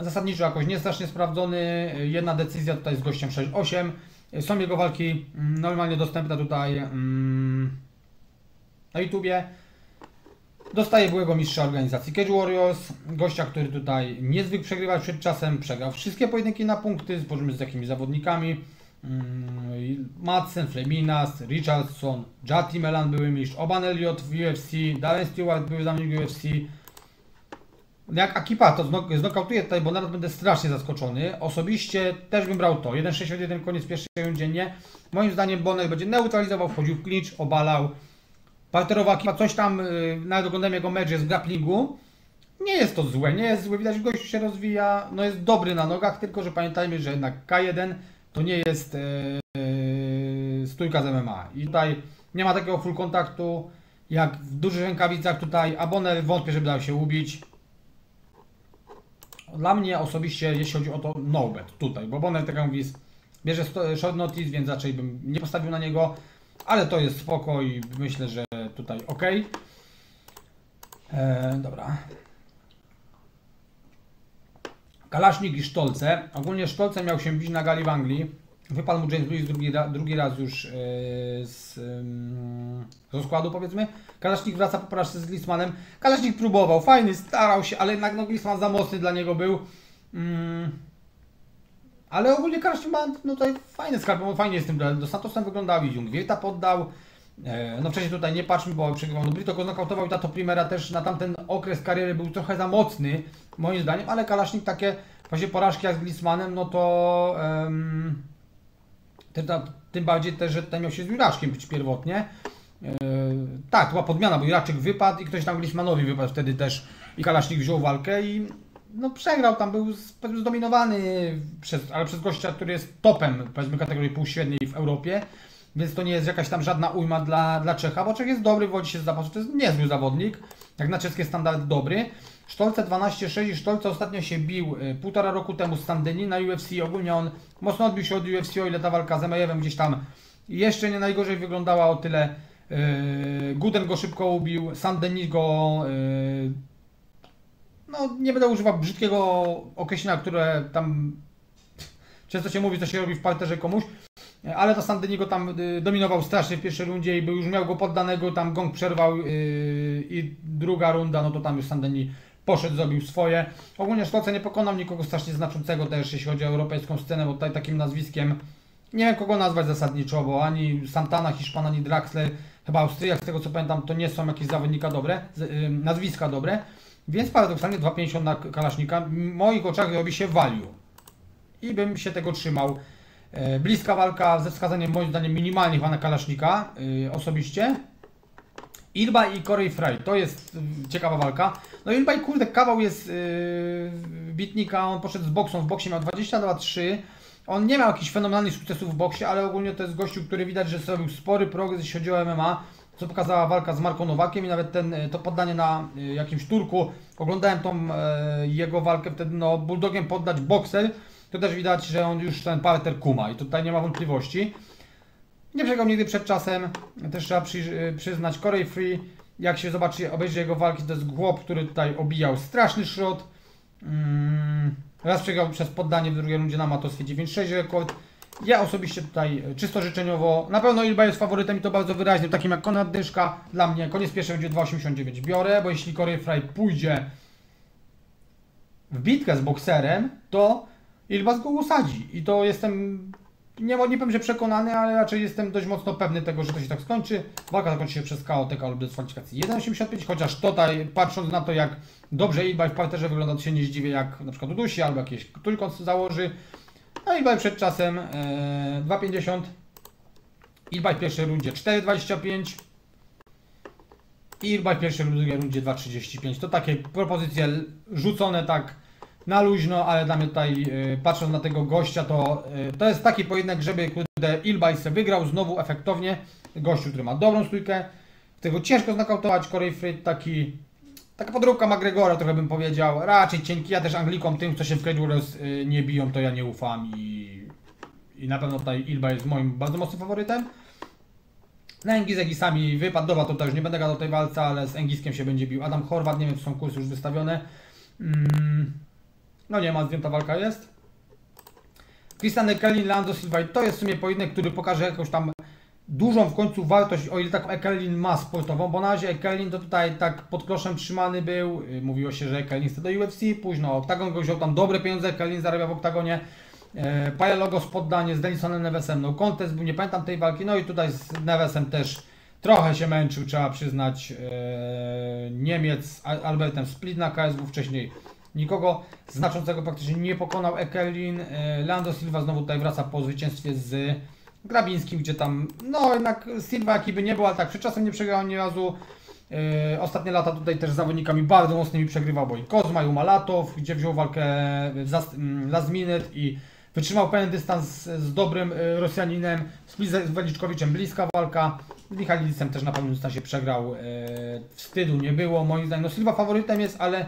zasadniczo jakoś niestrasznie sprawdzony. Y, Jedna decyzja tutaj z gościem 6-8. Y, Są jego walki mm, normalnie dostępne tutaj. mm, na YouTubie. Dostaje byłego mistrza organizacji Cage Warriors, gościa, który tutaj niezwykle przegrywał przed czasem, przegrał wszystkie pojedynki na punkty, zbożymy z jakimiś zawodnikami. Mm, Madsen, Fleminas, Richardson, Jati Melan były mistrz, Oban Elliot w UFC, Darren Stewart był zawodnik UFC. Jak Akipa to znok- znokautuje tutaj, bo nawet będę strasznie zaskoczony. Osobiście też bym brał to. 1,61 koniec pierwszej dziennie. Moim zdaniem Bonner będzie neutralizował, wchodził w clinch, obalał. Parterowa Akipa coś tam, yy, nawet oglądałem jego mecz z grapplingu. Nie jest to złe, nie jest złe, widać, że gościu się rozwija, no jest dobry na nogach, tylko że pamiętajmy, że jednak K1 to nie jest yy, stójka z MMA. I tutaj nie ma takiego full kontaktu, jak w dużych rękawicach tutaj, a Bonner wątpię, żeby dał się ubić. Dla mnie osobiście, jeśli chodzi o to, no bet tutaj, bo Bonner, tak jak mówię, jest- bierze short notice, więc raczej bym nie postawił na niego, ale to jest spoko i myślę, że tutaj ok. E, dobra. Kalasznik i Sztolce. Ogólnie Sztolce miał się bić na gali w Anglii. Wypadł mu James Lewis drugi, drugi raz już e, z, ym, z rozkładu powiedzmy. Kalasznik wraca po porażce z Glismanem. Kalasznik próbował, fajny, starał się, ale jednak no, Glisman za mocny dla niego był. Mm. Ale ogólnie Kalasznik ma no, tutaj fajny skarb, bo fajnie jest tym duelem. Do Santosem wyglądał Jungwirta poddał. E, No wcześniej tutaj nie patrzmy, bo przegrywał. No Brito go znokautował i Tato Primera też na tamten okres kariery był trochę za mocny, moim zdaniem, ale Kalasznik takie właśnie porażki jak z Glismanem, no to te- ta- tym bardziej też, że tutaj miał się z Juraszkiem być pierwotnie. E, tak, to była podmiana, bo Juraczek wypadł i ktoś tam Glismanowi wypadł wtedy też i Kalasznik wziął walkę i no przegrał, tam był zdominowany, przez, ale przez gościa, który jest topem powiedzmy kategorii półśredniej w Europie. Więc to nie jest jakaś tam żadna ujma dla, dla Czecha, bo Czech jest dobry, wodzi się z zapasu, to jest niezły zawodnik, jak na czeskie standardy dobry. Sztolce 12-6 i Sztolce ostatnio się bił y, półtora roku temu z Sandyni na UFC, ogólnie on mocno odbił się od UFC, o ile ta walka z Emejewem gdzieś tam jeszcze nie najgorzej wyglądała, o tyle yy, Guden go szybko ubił, Sandyni go yy, no nie będę używał brzydkiego określenia, które tam często się mówi, co się robi w parterze komuś, ale to Sandyni go tam y, dominował strasznie w pierwszej rundzie i był, już miał go poddanego, tam gong przerwał yy, i druga runda, no to tam już Sandyni poszedł, zrobił swoje. Ogólnie Sztoce nie pokonał nikogo strasznie znaczącego też, jeśli chodzi o europejską scenę, bo tutaj takim nazwiskiem nie wiem kogo nazwać zasadniczo, bo ani Santana, Hiszpan, ani Draxler, chyba Austriak, z tego co pamiętam, to nie są jakieś zawodnika dobre, z- y, nazwiska dobre, więc paradoksalnie 2,50 na Kalasznika w moich oczach robi się value i bym się tego trzymał. E, Bliska walka ze wskazaniem moim zdaniem minimalnie chyba na Kalasznika y, osobiście. Ilba i Corey Fry, to jest y, ciekawa walka. No Ilba i kurde kawał jest yy, bitnika, on poszedł z boksą, w boksie miał 22-3, On nie miał jakichś fenomenalnych sukcesów w boksie, ale ogólnie to jest gościu, który widać, że zrobił spory progres, jeśli chodzi o MMA, co pokazała walka z Marką Nowakiem i nawet ten, to poddanie na jakimś turku. Oglądałem tą e, jego walkę wtedy, no Bulldogiem poddać bokser, to też widać, że on już ten parter kuma i tutaj nie ma wątpliwości. Nie przegrał nigdy przed czasem, też trzeba przy, y, przyznać Corey Free, jak się zobaczy, obejrzy jego walki, to jest chłop, który tutaj obijał straszny szrot. Mm, raz przegrał przez poddanie w drugiej rundzie na Matoswie 9-6 rekord. Ja osobiście tutaj e, czysto życzeniowo, na pewno Ilba jest faworytem i to bardzo wyraźnym, takim jak Konrad Dyszka. Dla mnie koniec pierwszy będzie 2,89 biorę, bo jeśli Corey Fry pójdzie w bitkę z bokserem, to Ilbas go usadzi. I to jestem, nie, nie powiem, że przekonany, ale raczej jestem dość mocno pewny tego, że to się tak skończy. Walka zakończy się przez KO, TK lub dyskwalifikacji 1,85, chociaż tutaj, patrząc na to, jak dobrze Ilba w parterze wygląda, to się nie zdziwię, jak na przykład udusi albo jakieś trójkąt założy. No i Ilbaj przed czasem e, 2,50. Ilbaj w pierwszej rundzie 4,25. I Ilbaj w pierwszej drugiej rundzie 2,35. To takie propozycje rzucone tak na luźno, ale dla mnie tutaj, e, patrząc na tego gościa, to, e, to jest taki pojedynek, żeby kurde, Ilbaj se wygrał znowu efektownie. Gościu, który ma dobrą stójkę. Tego ciężko znakautować. Corey Frit taki Taka podróbka McGregora trochę bym powiedział. Raczej cienki. Ja też Anglikom, tym co się w Cage y, nie biją, to ja nie ufam i, i na pewno tutaj Ilba jest moim bardzo mocnym faworytem. Na Engi z Engisami wypadł, to też nie będę gadał tej walce, ale z Engiskiem się będzie bił Adam Horvat, nie wiem, czy są kursy już wystawione. Mm, no nie ma, zdjęta walka jest. Christian Kelly, Lando Silva to jest w sumie pojedynek, który pokaże jakąś tam dużą w końcu wartość, o ile taką Ekelin ma sportową, bo na razie Ekelin to tutaj tak pod kloszem trzymany był, y, mówiło się, że Ekelin chce do UFC, późno. Octagon go wziął tam dobre pieniądze, Ekelin zarabia w Octagonie, e, z poddanie z Denisonem Nevesem, no kontest był, nie pamiętam tej walki, no i tutaj z Nevesem też trochę się męczył, trzeba przyznać, e, Niemiec Albertem Split na KSW wcześniej nikogo znaczącego praktycznie nie pokonał. Ekelin, e, Lando Silva znowu tutaj wraca po zwycięstwie z Grabińskim, gdzie tam, no jednak Silva jaki by nie był, ale tak czasem nie przegrał ani razu. Yy, ostatnie lata tutaj też z zawodnikami bardzo mocnymi przegrywał, bo i Kozma, i Umalatow, gdzie wziął walkę mm, last minute i wytrzymał pewien dystans z dobrym yy, Rosjaninem, z Weliczkowiczem bliska walka, z Michalilicem też na pewnym dystansie przegrał, yy, wstydu nie było, moim zdaniem, no Silva faworytem jest, ale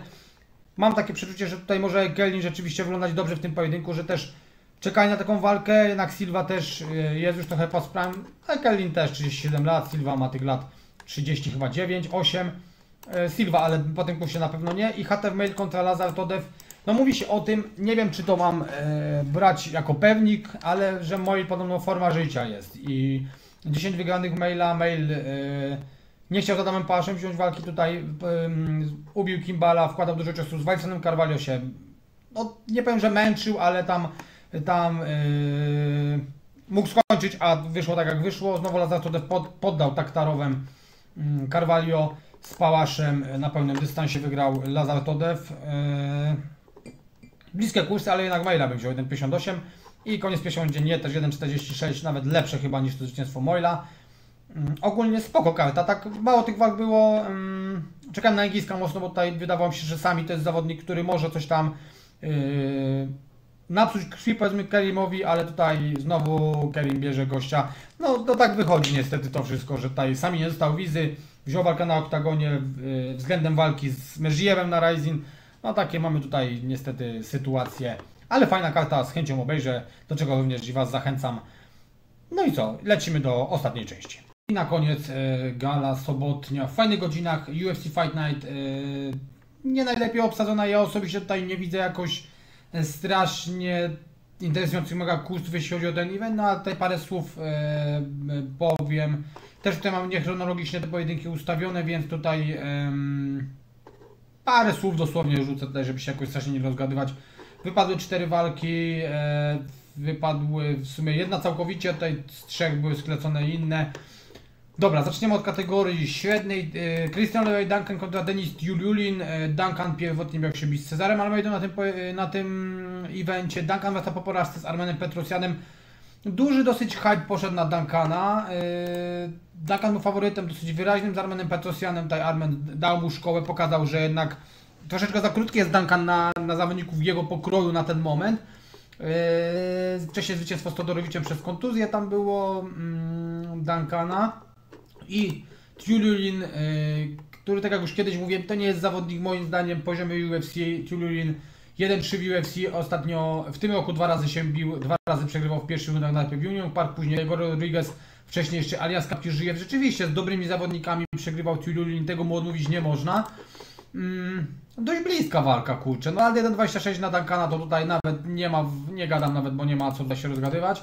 mam takie przeczucie, że tutaj może Gelin rzeczywiście wyglądać dobrze w tym pojedynku, że też czekanie na taką walkę, jednak Silva też y, jest już trochę post prime, a Kellin też 37 lat, Silva ma tych lat 30 chyba 9, 8. Y, Silva, ale po tym kursie na pewno nie. I HTF Mail kontra Lazar Todev. No mówi się o tym, nie wiem czy to mam e, brać jako pewnik, ale że moi podobno forma życia jest. I 10 wygranych maila, mail e, nie chciał z Adamem Paszem wziąć walki tutaj, e, ubił Kimbala, wkładał dużo czasu z Wilsonem Carvalho się, no nie powiem, że męczył, ale tam tam yy, mógł skończyć, a wyszło tak jak wyszło. Znowu Lazar pod, poddał taktarowem Carvalho z Pałaszem na pełnym dystansie wygrał Lazar Todew. Yy, bliskie kursy, ale jednak maila bym wziął 1,58 i koniec pierwszego będzie nie, też 1,46, nawet lepsze chyba niż to zwycięstwo Moila. Yy, ogólnie spoko karta, tak mało tych walk było. Yy, czekam na Engiska mocno, bo tutaj wydawało mi się, że sami to jest zawodnik, który może coś tam yy, napsuć krwi powiedzmy Kerimowi, ale tutaj znowu Kerim bierze gościa. No to tak wychodzi niestety to wszystko, że tutaj sami nie dostał wizy, wziął walkę na oktagonie względem walki z Merzijewem na Rising. No takie mamy tutaj niestety sytuacje, ale fajna karta, z chęcią obejrzę, do czego również Was zachęcam. No i co, lecimy do ostatniej części. I na koniec e, gala sobotnia w fajnych godzinach UFC Fight Night. E, nie najlepiej obsadzona, ja osobiście tutaj nie widzę jakoś strasznie interesujących mega kursów, jeśli chodzi o ten event, no ale tutaj parę słów e, powiem. Też tutaj mam niechronologicznie te pojedynki ustawione, więc tutaj e, parę słów dosłownie rzucę tutaj, żeby się jakoś strasznie nie rozgadywać. Wypadły cztery walki, e, wypadły w sumie jedna całkowicie, tutaj z trzech były sklecone inne. Dobra, zaczniemy od kategorii średniej. E, Christian Lewy Duncan kontra Denis Juliulin. E, Duncan pierwotnie miał się bić z Cezarem Almeidą na tym, e, na tym evencie. Duncan wraca po porażce z Armenem Petrosjanem. Duży dosyć hype poszedł na Duncana. Duncan był faworytem dosyć wyraźnym z Armenem Petrosjanem. Tutaj Armen dał mu szkołę, pokazał, że jednak troszeczkę za krótki jest Duncan na, na zawodników jego pokroju na ten moment. Wcześniej zwycięstwo z Todorowiczem przez kontuzję tam było mm, Duncana i Tululin, yy, który tak jak już kiedyś mówiłem, to nie jest zawodnik moim zdaniem poziomu UFC. Tululin 1-3 w UFC, ostatnio w tym roku dwa razy się bił, dwa razy przegrywał w pierwszych rundach najpierw Union Park, później Rodriguez, wcześniej jeszcze Alias Kapki żyje. Rzeczywiście z dobrymi zawodnikami przegrywał Tululin, tego mu odmówić nie można. Mm, dość bliska walka, kurczę. No ale 1.26 na Duncana to tutaj nawet nie ma, nie gadam nawet, bo nie ma co tutaj się rozgadywać.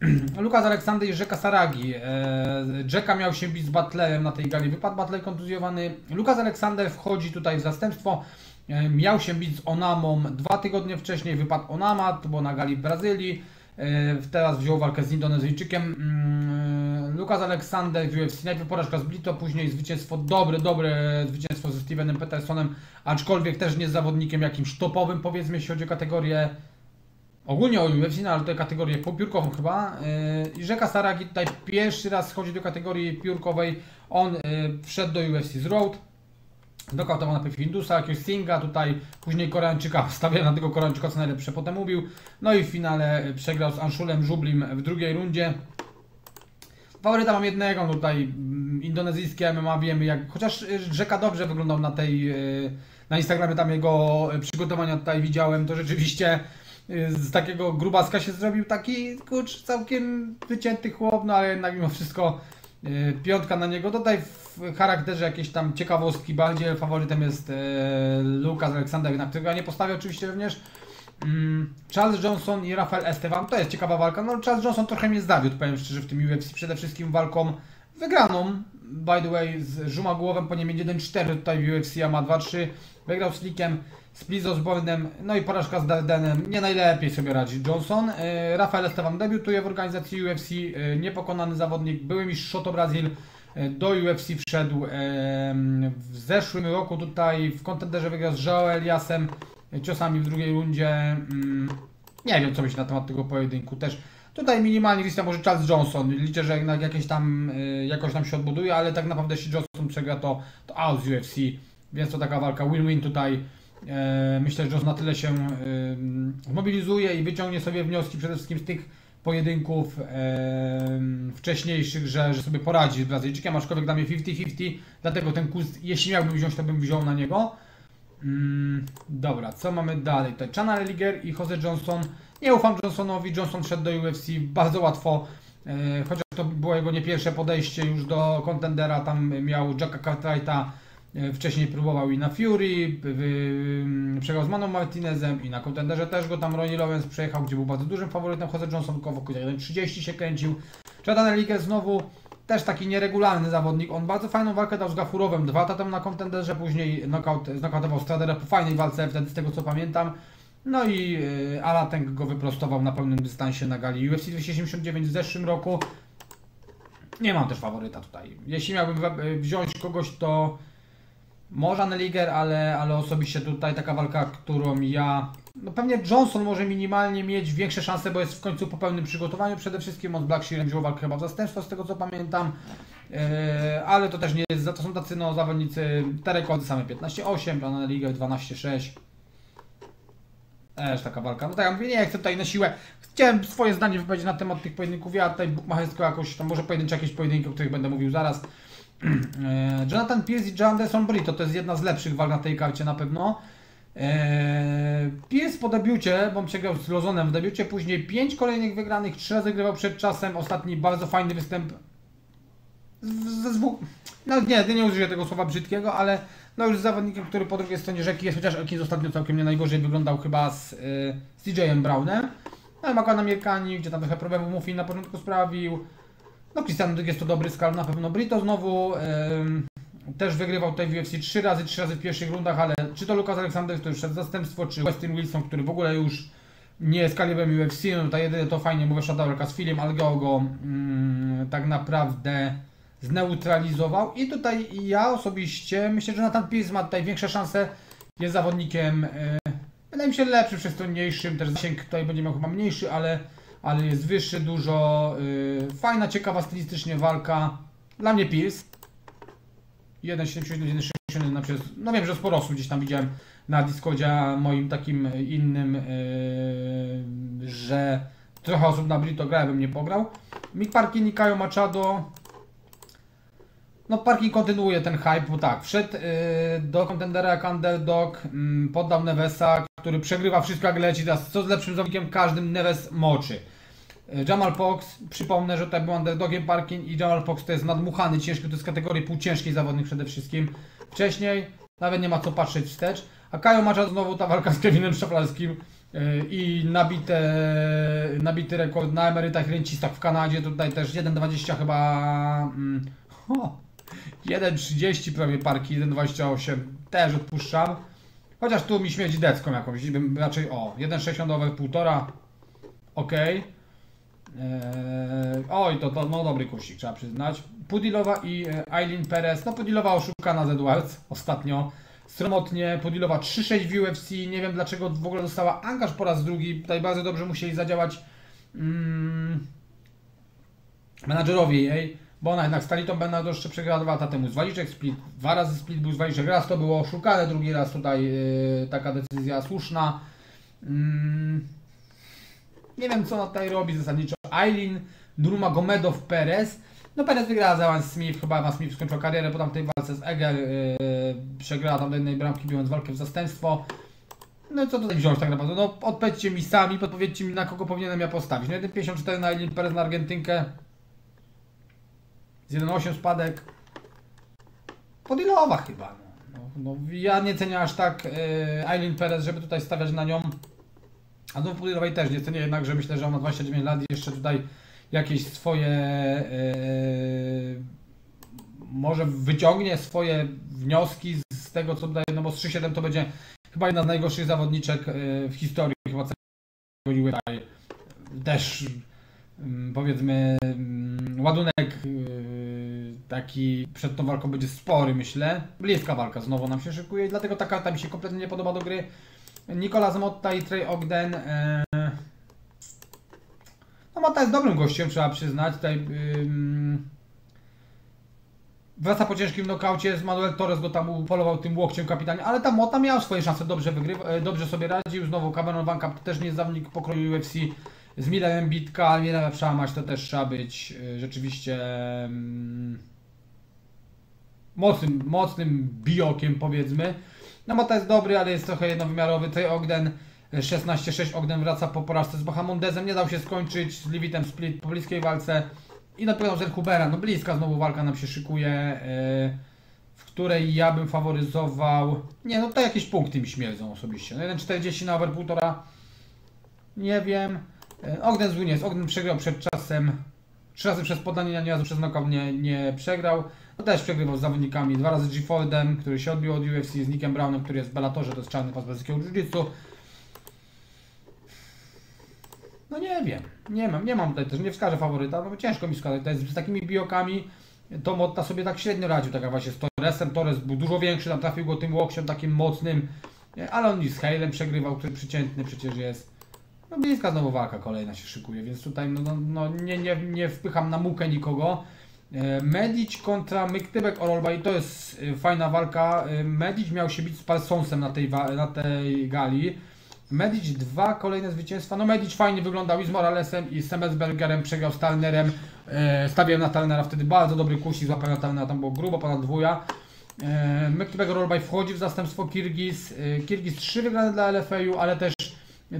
Lukas Aleksander i Rzeka Saragi. E, Jacka miał się bić z Butlerem na tej gali. Wypadł Butler kontuzjowany. Lukas Aleksander wchodzi tutaj w zastępstwo. E, miał się bić z Onamą dwa tygodnie wcześniej. Wypadł Onama, to było na gali w Brazylii. E, teraz wziął walkę z Indonezyjczykiem. Mm, Lukas Aleksander w UFC. Najpierw porażka z Brito, później zwycięstwo, dobre, dobre zwycięstwo ze Stevenem Petersonem, aczkolwiek też nie z zawodnikiem jakimś topowym, powiedzmy, jeśli chodzi o kategorię ogólnie o UFC, ale to kategorię piórkową chyba. Yy, I Rzeka Saragi tutaj pierwszy raz schodzi do kategorii piórkowej. On yy, wszedł do UFC z Road. Dokautował najpierw Hindusa, jakiegoś Singa, tutaj później Koreańczyka, stawiał na tego Koreańczyka co najlepsze, potem ubił. No i w finale przegrał z Anshulem Żublim w drugiej rundzie. Faworyta mam jednego, no tutaj mm, indonezyjskie MMA wiemy jak, chociaż Rzeka dobrze wyglądał na tej, na Instagramie tam jego przygotowania tutaj widziałem, to rzeczywiście z takiego grubaska się zrobił taki, kurcz, całkiem wycięty chłop, no ale jednak mimo wszystko yy, piątka na niego. Tutaj w charakterze jakieś tam ciekawostki bardziej faworytem jest Lukas Aleksander, na którego ja nie postawię oczywiście również. Mm, Charles Johnson i Rafael Esteban, to jest ciekawa walka. No Charles Johnson trochę mnie zdawił, powiem szczerze, w tym UFC. Przede wszystkim walką wygraną, by the way, z Żuma Głowem, po nim 1-4 tutaj w UFC, a ma 2-3. Wygrał z Lickiem, z Plizo z no i porażka z Dardenem. Nie najlepiej sobie radzi Johnson. E, Rafael Esteban debiutuje w organizacji UFC, e, niepokonany zawodnik, były mistrz Shoto Brazil. E, do UFC wszedł w zeszłym roku tutaj w kontenderze wygrał z Joe Eliasem ciosami w drugiej rundzie. Mm, nie wiem, co myśli na temat tego pojedynku. Też tutaj minimalnie lista może Charles Johnson. Liczę, że jakieś tam, jakoś tam się odbuduje, ale tak naprawdę jeśli Johnson przegra, to, to out z UFC. Więc to taka walka win-win tutaj. E, myślę, że Johnson na tyle się zmobilizuje i wyciągnie sobie wnioski przede wszystkim z tych pojedynków e, wcześniejszych, że, że sobie poradzi z Brazylijczykiem, aczkolwiek dla mnie 50-50, dlatego ten kurs, jeśli miałbym wziąć, to bym wziął na niego. Mm, dobra, co mamy dalej? Tutaj Chana Liger i Jose Johnson. Nie ufam Johnsonowi. Johnson szedł do UFC bardzo łatwo. E, chociaż to było jego nie pierwsze podejście już do kontendera. Tam miał Jacka Cartwrighta. E, wcześniej próbował i na Fury, przegrał z Maną Martinezem i na kontenderze też go tam Ronnie Lawrence przejechał, gdzie był bardzo dużym faworytem. Jose Johnson tylko wokół 1.30 się kręcił. Chana Liger znowu też taki nieregularny zawodnik. On bardzo fajną walkę dał z Gafurowem dwa lata temu na kontenderze, później knockout, znokautował Stradera po fajnej walce wtedy z tego co pamiętam. No i yy, Alatenk go wyprostował na pełnym dystansie na gali UFC 279 w zeszłym roku. Nie mam też faworyta tutaj. Jeśli miałbym wziąć kogoś, to może Liger, ale, ale osobiście tutaj taka walka, którą ja no pewnie Johnson może minimalnie mieć większe szanse, bo jest w końcu po pełnym przygotowaniu. Przede wszystkim on z Black Shearem wziął walkę chyba w zastępstwo, z tego co pamiętam. Yy, ale to też nie jest, to są tacy no, zawodnicy, te rekordy same 15-8, John Liga 12-6. Też taka walka. No tak, ja mówię, nie chcę tutaj na siłę. Chciałem swoje zdanie wypowiedzieć na temat tych pojedynków. Ja tutaj bukmachersko jakoś, tam może pojedyncze jakieś pojedynki, o których będę mówił zaraz. Yy, Jonathan Pierce i Anderson Brito to jest jedna z lepszych walk na tej karcie na pewno. Eee, Pierce po debiucie, bo przegrał z Lozonem w debiucie, później 5 kolejnych wygranych, 3 razy grywał przed czasem, ostatni bardzo fajny występ ze zwłok... No nie, nie użyję tego słowa brzydkiego, ale no już z zawodnikiem, który po drugiej stronie rzeki jest, chociaż Elkins ostatnio całkiem nie najgorzej wyglądał chyba z, yy, z DJ-em Brownem. No i Makon Amerykani, gdzie tam trochę problemów Muffin na początku sprawił. No Christian jest to dobry skal na pewno. Brito znowu, yy, też wygrywał tutaj w UFC 3 razy, 3 razy w pierwszych rundach, ale czy to Lukas Aleksander, który szedł zastępstwo, czy Westin Wilson, który w ogóle już nie jest kalibrem UFC, no to jedyne to fajnie mówię Shadowrka z Filip, ale go mm, tak naprawdę zneutralizował i tutaj ja osobiście myślę, że Nathan Pierce ma tutaj większe szanse, jest zawodnikiem yy, wydaje mi się lepszy, przystojniejszym, też zasięg tutaj będzie miał chyba mniejszy, ale, ale jest wyższy dużo, yy, fajna, ciekawa stylistycznie walka, dla mnie Pierce. 1,71, na przez, no wiem, że sporo osób gdzieś tam widziałem na Discordzie moim takim innym, yy, że trochę osób na Brito gra, bym nie pograł. Mick Parkin i Kajo Machado. No Parkin kontynuuje ten hype, bo tak, wszedł yy, do kontendera jak underdog, yy, poddał Nevesa, który przegrywa wszystko jak leci, teraz co z lepszym zawodnikiem? Każdym Neves moczy. Yy, Jamal Fox, przypomnę, że tutaj był underdogiem Parkin i Jamal Fox to jest nadmuchany, ciężki, to jest kategorii półciężkiej zawodnik przede wszystkim. Wcześniej nawet nie ma co patrzeć wstecz, a Kajo Machado znowu ta walka z Kevinem Szaflarskim yy, i nabite, nabity rekord na emerytach rencistach w Kanadzie, tutaj też 1,20 chyba... Yy, 1,30 prawie parki, 1,28 też odpuszczam. Chociaż tu mi śmierdzi decką jakąś, raczej o, 1,60 over 1,5, ok. Eee, oj, to, to no dobry kusik, trzeba przyznać. Pudilowa i Eileen Perez, no Pudilowa oszukana z Edwards ostatnio. Stromotnie, Pudilowa 3-6 w UFC, nie wiem dlaczego w ogóle dostała angaż po raz drugi, tutaj bardzo dobrze musieli zadziałać mm, jej bo ona jednak z Talitą Bernardo jeszcze przegrała dwa lata temu z Waliczek Split, dwa razy Split był z Waliczek, raz to było oszukane, drugi raz tutaj yy, taka decyzja słuszna. Mm, nie wiem co ona tutaj robi zasadniczo. Eileen Nurmagomedov Perez. No Perez wygrała z Evan Smith, chyba Evan Smith skończył karierę po tamtej walce z Eger, yy, przegrała tam do jednej bramki biorąc walkę w zastępstwo. No i co tutaj wziąć tak naprawdę? No odpowiedzcie mi sami, podpowiedzcie mi na kogo powinienem ja postawić. No 1,54 na Eileen Perez na Argentynkę. Z 1,8 spadek. Podilowa chyba. No. No, no, ja nie cenię aż tak yy, Eileen Perez, żeby tutaj stawiać na nią. A do Podilowej też nie cenię jednak, że myślę, że ona 29 lat i jeszcze tutaj jakieś swoje yy, może wyciągnie swoje wnioski z tego co daje, no bo z 3-7 to będzie chyba jedna z najgorszych zawodniczek yy, w historii chyba całego też mm, powiedzmy mm, ładunek taki przed tą walką będzie spory, myślę. Bliska walka znowu nam się szykuje i dlatego ta karta mi się kompletnie nie podoba do gry. Nicolas Motta i Trey Ogden. E... No Motta jest dobrym gościem, trzeba przyznać. Tutaj wraca po ciężkim nokaucie, z Manuel Torres go tam upolował tym łokciem kapitanie, ale ta Motta miała swoje szanse, dobrze wygrywa, e, dobrze sobie radził. Znowu Cameron Van Camp też nie jest zawodnik pokroju UFC. Z Milanem bitka, ale nie lepsza mać, to też trzeba być e, rzeczywiście mocnym, mocnym biokiem powiedzmy. No bo to jest dobry, ale jest trochę jednowymiarowy. Tej Ogden 16-6 Ogden wraca po porażce z Bahamondezem. Nie dał się skończyć z Levitem Split po bliskiej walce. I dopiero z Hubera, no bliska znowu walka nam się szykuje, e, w której ja bym faworyzował. Nie, no to jakieś punkty mi śmierdzą osobiście. No 1,40 na over 1,5. Nie wiem. E, Ogden zły nie jest. Ogden przegrał przed czasem. Trzy razy przez podanie, ani razu przez knockout nie, nie przegrał. Też przegrywał z zawodnikami. Dwa razy G. Fordem, który się odbił od UFC, z Nickiem Brownem, który jest w Bellatorze, to jest czarny pas brazylijskiego jiu-jitsu. No nie wiem, nie mam, nie mam tutaj też, nie wskażę faworyta, no ciężko mi wskazać, to jest z takimi biokami to Motta sobie tak średnio radził, tak jak właśnie z Torresem, Torres był dużo większy, tam trafił go tym łokciem takim mocnym, ale on i z Halem przegrywał, który przeciętny przecież jest. No bliska znowu walka kolejna się szykuje, więc tutaj no, no, no nie, nie, nie wpycham na mukę nikogo. E, Medic kontra Myktybek Orolba i to jest e, fajna walka. E, Medic miał się bić z Parsonsem na tej, na tej gali. Medic dwa kolejne zwycięstwa. No Medic fajnie wyglądał i z Moralesem i z Semelsbergerem przegrał z Talnerem. Stawiałem na Talnera wtedy bardzo dobry kusik, złapałem na Talnera, tam było grubo ponad dwuja. Myktybek Orolbaj wchodzi w zastępstwo Kirgis. Kirgis trzy wygrane dla LFA-u, ale też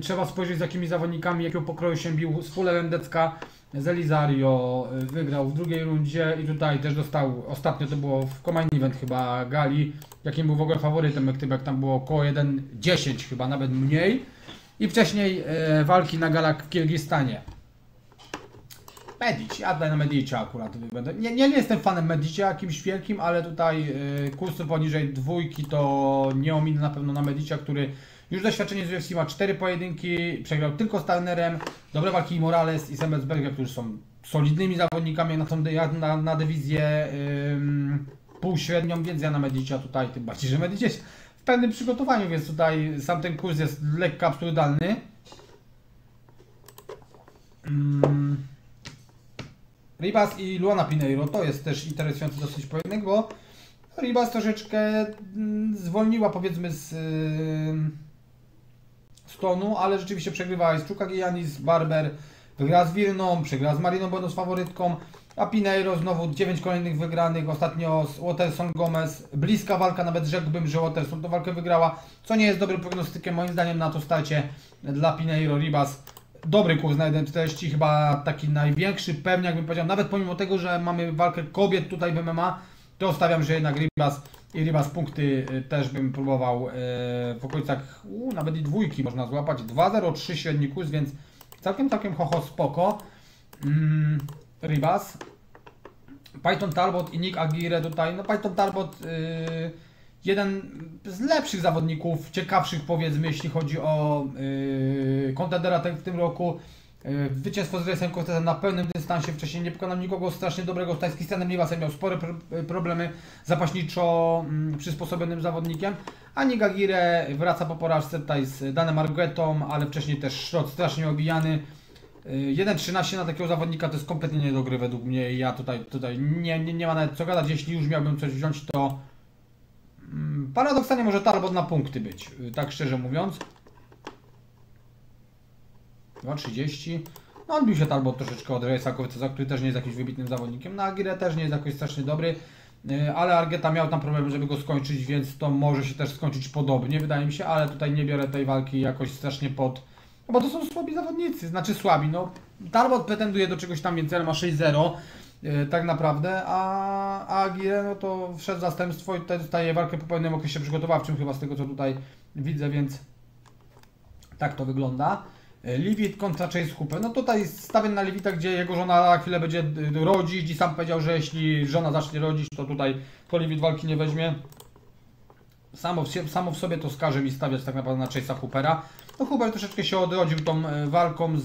trzeba spojrzeć z jakimi zawodnikami, jakiego pokroju się bił z Fullerem Decka. Zelizario y, wygrał w drugiej rundzie i tutaj też dostał, ostatnio to było w Command Event chyba Gali, jakim był w ogóle faworytem, jak tam było około 1.10 chyba, nawet mniej. I wcześniej e, walki na galach w Kirgistanie. Medici, ja na Medici akurat będę. Nie, nie, nie jestem fanem Medici jakimś wielkim, ale tutaj e, kursy poniżej dwójki to nie ominę na pewno na Medicia, który już doświadczenie z UFC ma cztery pojedynki, przegrał tylko z Turnerem, dobre walki Morales i Sembelsberger, którzy są solidnymi zawodnikami na, tą, na, na dywizję ym, półśrednią, więc ja na Medicia tutaj, tym bardziej, że Medici jest w pewnym przygotowaniu, więc tutaj sam ten kurs jest lekko absurdalny. Ribas i Luana Pineiro to jest też interesujący dosyć pojedynek, bo Ribas troszeczkę mm, zwolniła powiedzmy z, ale rzeczywiście przegrywała z Czuka Giannis, Barber, wygrała z Wilną, przegrała z Mariną Będąc faworytką, a Pineiro znowu 9 kolejnych wygranych, ostatnio z Waterson Gomez, bliska walka, nawet rzekłbym, że Waterson tę walkę wygrała, co nie jest dobrym prognostykiem moim zdaniem na to starcie dla Pineiro Ribas. Dobry kurs na 1.40, chyba taki największy, pewnie jakbym powiedział, nawet pomimo tego, że mamy walkę kobiet tutaj w MMA, to stawiam, że jednak Ribas i Ribas punkty y, też bym próbował y, w okolicach u, nawet i dwójki można złapać. 2.03 średni kurs, więc całkiem, całkiem hoho spoko. Mm, Ribas. Python Talbot i Nick Aguirre tutaj. No Python Talbot yy, jeden z lepszych zawodników, ciekawszych powiedzmy, jeśli chodzi o kontendera w tym roku. Yy, Zwycięstwo z Racem Cortezem na pełnym dystansie, wcześniej nie pokonał nikogo strasznie dobrego, z Tajskistanem Nivasem miał spore pr- problemy zapaśniczo mm, przysposobionym zawodnikiem, a Nick Aguirre wraca po porażce tutaj z Danem Argetą, ale wcześniej też Szrot strasznie obijany. 1.13 na takiego zawodnika to jest kompletnie nie do gry według mnie. Ja tutaj, tutaj nie, nie, nie ma nawet co gadać, jeśli już miałbym coś wziąć to mm, paradoksalnie może Talbot na punkty być, tak szczerze mówiąc 2.30 no odbił się Talbot troszeczkę od Rejsa Kowiceza, który też nie jest jakimś wybitnym zawodnikiem, na no, Agire też nie jest jakoś strasznie dobry y, ale Argeta miał tam problem, żeby go skończyć, więc to może się też skończyć podobnie, wydaje mi się, ale tutaj nie biorę tej walki jakoś strasznie pod no bo to są słabi zawodnicy, znaczy słabi, no. Talbot pretenduje do czegoś tam więcej, ale ma 6-0 yy, tak naprawdę, a, a Aguirre no to wszedł zastępstwo i tutaj dostaje walkę po pewnym okresie przygotowawczym chyba z tego co tutaj widzę, więc tak to wygląda. E, Livit kontra Chase Hooper. No tutaj stawiam na Livita, gdzie jego żona na chwilę będzie e, rodzić i sam powiedział, że jeśli żona zacznie rodzić, to tutaj to Livit walki nie weźmie. Samo w, samo w sobie to skaże mi stawiać tak naprawdę na Chase'a Hoopera. No Huber troszeczkę się odrodził tą e, walką z,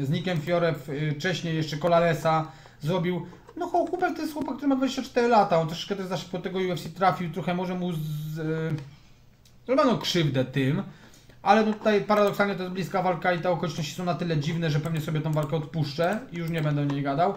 z Nickiem Fiore, wcześniej jeszcze Colalesa zrobił. No Huber to jest chłopak, który ma 24 lata, on troszeczkę też po tego UFC trafił, trochę może mu z, zrobiono krzywdę tym, ale no tutaj paradoksalnie to jest bliska walka i te okoliczności są na tyle dziwne, że pewnie sobie tą walkę odpuszczę i już nie będę o niej gadał.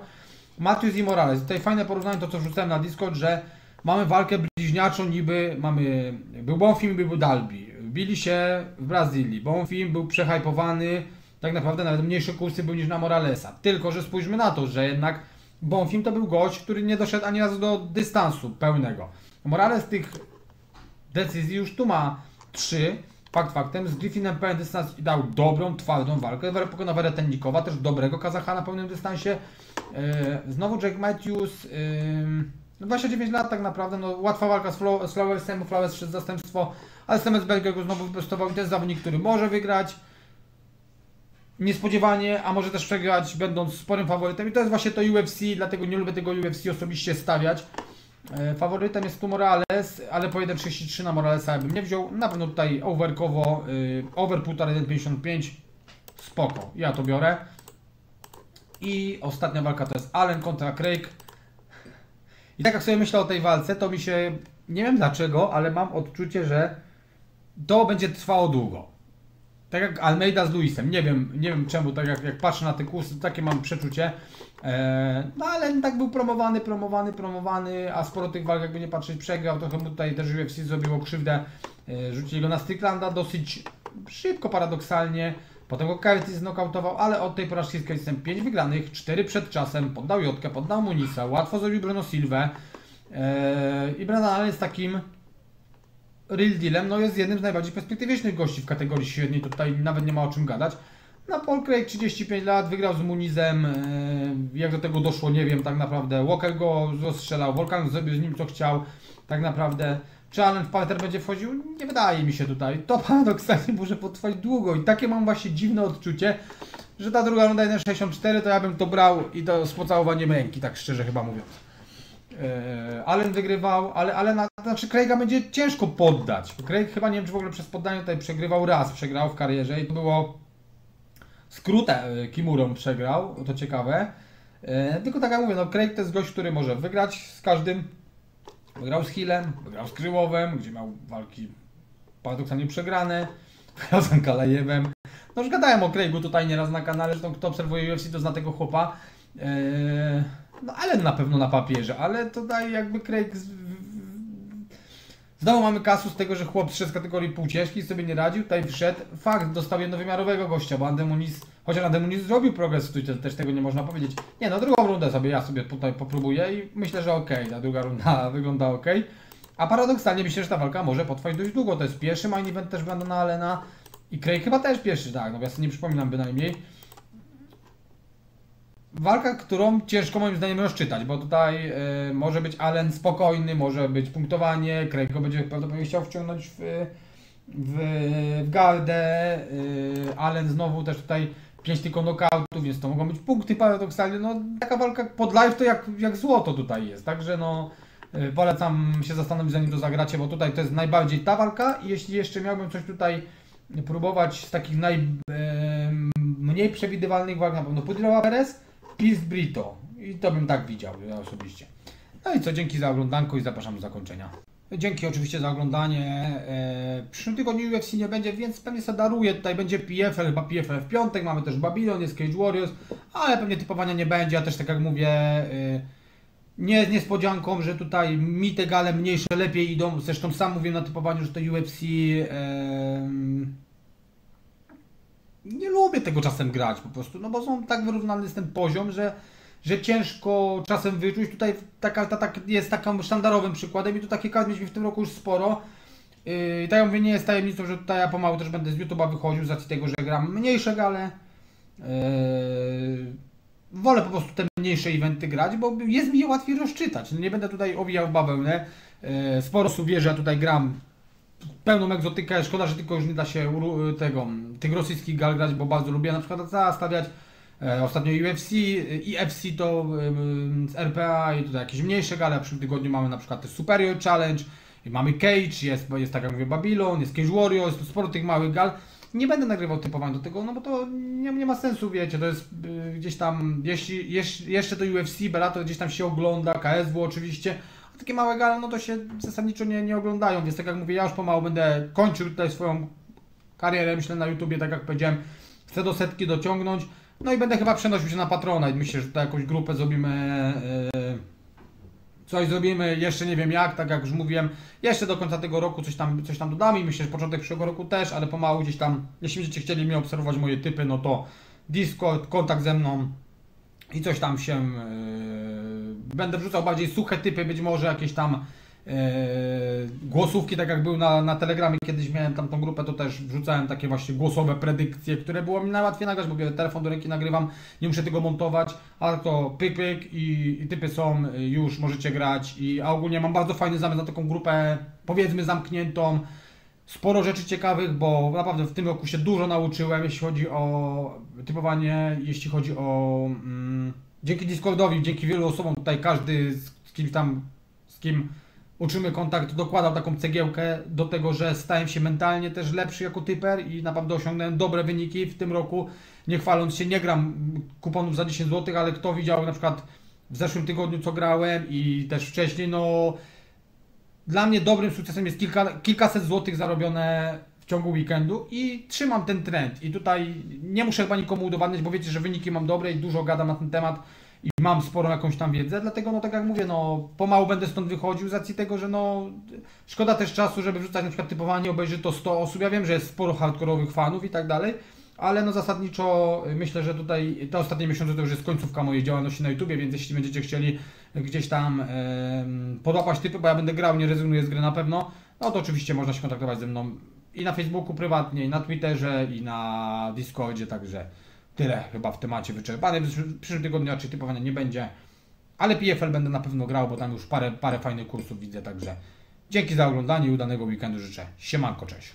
Matthews i Morales. Tutaj fajne porównanie to co wrzucałem na Discord, że mamy walkę bliźniaczą niby, mamy, był Bonfim i był Dalby bili się w Brazylii. Bonfim był przehypowany, tak naprawdę nawet mniejsze kursy był niż na Moralesa. Tylko, że spójrzmy na to, że jednak Bonfim to był gość, który nie doszedł ani razu do dystansu pełnego. Morales tych decyzji już tu ma trzy. Fakt faktem, z Griffinem pełen dystans dał dobrą, twardą walkę. Pokonał Weretennikowa, też dobrego Kazacha na pełnym dystansie. Yy, znowu Jack Matthews. Yy, 29 lat tak naprawdę, no łatwa walka z, Flo z Flowersem, Flowers przez zastępstwo ale Stemensberger go znowu wyprostował i to jest zawodnik, który może wygrać niespodziewanie, a może też przegrać będąc sporym faworytem i to jest właśnie to UFC, dlatego nie lubię tego UFC osobiście stawiać. E, faworytem jest tu Morales, ale po 1.33 na Moralesa bym nie wziął. Na pewno tutaj overkowo, yy, over 1.55 spoko, ja to biorę. I ostatnia walka to jest Allen kontra Craig. I tak jak sobie myślę o tej walce, to mi się, nie wiem dlaczego, ale mam odczucie, że to będzie trwało długo. Tak jak Almeida z Luisem. Nie wiem, nie wiem czemu, tak jak, jak patrzę na te kursy, takie mam przeczucie. Eee, no ale tak był promowany, promowany, promowany, a sporo tych walk, jakby nie patrzeć, przegrał. Trochę mu tutaj też UFC zrobiło krzywdę. Eee, rzucili go na Stricklanda dosyć szybko, paradoksalnie. Potem go Curtis znokautował, ale od tej porażki z Curtisem 5 wygranych, 4 przed czasem, poddał Jotkę, poddał Munisa, łatwo zrobił Bruno Silva. Eee, I Brandon jest takim Real Dealem no jest jednym z najbardziej perspektywicznych gości w kategorii średniej, tutaj nawet nie ma o czym gadać. Na Craig 35 lat, wygrał z Munizem, e, jak do tego doszło nie wiem tak naprawdę. Walker go rozstrzelał, Volkan zrobił z nim co chciał, tak naprawdę. Czy Allen w parter będzie wchodził? Nie wydaje mi się tutaj. To paradoksalnie może potrwać długo i takie mam właśnie dziwne odczucie, że ta druga runda 1.64 to ja bym to brał i to z pocałowaniem ręki, tak szczerze chyba mówiąc. E, Allen wygrywał, ale, ale na, znaczy Craiga będzie ciężko poddać. Craig chyba nie wiem, czy w ogóle przez poddanie tutaj przegrywał raz, przegrał w karierze i to było skrótę e, Kimurą przegrał, to ciekawe. E, tylko tak jak mówię, no Craig to jest gość, który może wygrać z każdym. Wygrał z Hillem, wygrał z Kryłowem, gdzie miał walki paradoksalnie przegrane. Wygrał z Ankalejewem. No już gadałem o Craigu tutaj nieraz na kanale, zresztą kto obserwuje UFC to zna tego chłopa. Eee, no ale na pewno na papierze, ale tutaj jakby Craig Znowu mamy kasu z tego, że chłop z kategorii półciężkiej sobie nie radził, tutaj wszedł. Fakt, dostał jednowymiarowego gościa, bo Andemunis, chociaż Andemunis zrobił progres, tu też tego nie można powiedzieć. Nie no, drugą rundę sobie ja sobie tutaj popróbuję i myślę, że okej, ta druga runda wygląda ok. A paradoksalnie myślę, że ta walka może potrwać dość długo. To jest pierwszy main event też Brandona Allena i Craig chyba też pierwszy, tak, no ja sobie nie przypominam bynajmniej. Walka, którą ciężko moim zdaniem rozczytać, bo tutaj y, może być Allen spokojny, może być punktowanie, Craig go będzie prawdopodobnie chciał wciągnąć w, w, w gardę, y, Allen znowu też tutaj 5 tylko knockoutów, więc to mogą być punkty paradoksalnie, no taka walka pod live to jak, jak złoto tutaj jest, także no y, polecam się zastanowić zanim to zagracie, bo tutaj to jest najbardziej ta walka. I jeśli jeszcze miałbym coś tutaj próbować z takich najmniej przewidywalnych walk, na pewno Pudrowa Perez, Pist Brito. I to bym tak widział ja osobiście. No i co, dzięki za oglądanko i zapraszam do zakończenia. Dzięki oczywiście za oglądanie. E, w przyszłym tygodniu UFC nie będzie, więc pewnie sobie daruję. Tutaj będzie PFL, chyba PFL w piątek, mamy też Babylon, jest Cage Warriors, ale pewnie typowania nie będzie. Ja też tak jak mówię, e, nie jest niespodzianką, że tutaj mi te gale mniejsze lepiej idą. Zresztą sam mówię na typowaniu, że to UFC. E, nie lubię tego czasem grać po prostu, no bo są tak wyrównany jest ten poziom, że, że ciężko czasem wyczuć. Tutaj taka, ta, ta, jest takim sztandarowym przykładem i tu takie kart mieliśmy w tym roku już sporo. Yy, tak jak mówię, nie jest tajemnicą, że tutaj ja pomału też będę z YouTube'a wychodził z racji tego, że gram mniejsze gale. Yy, wolę po prostu te mniejsze eventy grać, bo jest mi je łatwiej rozczytać. Nie będę tutaj owijał bawełnę. Yy, sporo osób wie, że ja tutaj gram pełną egzotykę. Szkoda, że tylko już nie da się tego, tych rosyjskich gal grać, bo bardzo lubię na przykład stawiać. E, ostatnio UFC, i FC to z RPA i tutaj jakieś mniejsze gale. W przyszłym tygodniu mamy na przykład też Superior Challenge, mamy Cage, jest, jest tak jak mówię Babylon, jest Cage Warriors, jest sporo tych małych gal. Nie będę nagrywał typowań do tego, no bo to nie, nie ma sensu, wiecie, to jest y, gdzieś tam, jeśli, jeśli jeszcze to UFC, Bellator gdzieś tam się ogląda, KSW oczywiście, takie małe gale, no to się zasadniczo nie, nie oglądają, więc tak jak mówię, ja już pomału będę kończył tutaj swoją karierę, myślę na YouTubie, tak jak powiedziałem, chcę do setki dociągnąć, no i będę chyba przenosił się na Patrona i myślę, że tutaj jakąś grupę zrobimy, yy, coś zrobimy, jeszcze nie wiem jak, tak jak już mówiłem, jeszcze do końca tego roku coś tam, coś tam dodamy i myślę, że początek przyszłego roku też, ale pomału gdzieś tam, jeśli będziecie chcieli mnie obserwować moje typy, no to Discord, kontakt ze mną, i coś tam się yy, będę wrzucał bardziej suche typy, być może jakieś tam yy, głosówki, tak jak był na, na Telegramie. Kiedyś miałem tam tą grupę, to też wrzucałem takie właśnie głosowe predykcje, które było mi najłatwiej nagrać, bo biorę telefon do ręki, nagrywam, nie muszę tego montować, ale to pyk pyk i, i typy są, już możecie grać. I a ogólnie mam bardzo fajny zamysł na taką grupę, powiedzmy zamkniętą, sporo rzeczy ciekawych, bo naprawdę w tym roku się dużo nauczyłem, jeśli chodzi o typowanie, jeśli chodzi o... Mm, dzięki Discordowi, dzięki wielu osobom tutaj każdy z, z kim tam, z kim uczymy kontakt, dokładał taką cegiełkę do tego, że stałem się mentalnie też lepszy jako typer i naprawdę osiągnąłem dobre wyniki w tym roku. Nie chwaląc się, nie gram kuponów za 10 zł, ale kto widział na przykład w zeszłym tygodniu co grałem i też wcześniej, no dla mnie dobrym sukcesem jest kilka, kilkaset złotych zarobione w ciągu weekendu i trzymam ten trend. I tutaj nie muszę chyba nikomu udowadniać, bo wiecie, że wyniki mam dobre i dużo gadam na ten temat i mam sporą jakąś tam wiedzę, dlatego no tak jak mówię, no pomału będę stąd wychodził z racji tego, że no szkoda też czasu, żeby wrzucać na przykład typowanie, obejrzy to 100 osób, ja wiem, że jest sporo hardkorowych fanów i tak dalej, ale no zasadniczo myślę, że tutaj te ostatnie miesiące to już jest końcówka mojej działalności na YouTubie, więc jeśli będziecie chcieli gdzieś tam podłapać typy, bo ja będę grał, nie rezygnuję z gry na pewno, no to oczywiście można się kontaktować ze mną i na Facebooku prywatnie, i na Twitterze, i na Discordzie, także tyle chyba w temacie wyczerpane. W przyszłym tygodniu raczej typowania nie będzie, ale PFL będę na pewno grał, bo tam już parę, parę fajnych kursów widzę, także dzięki za oglądanie i udanego weekendu życzę. Siemanko, cześć.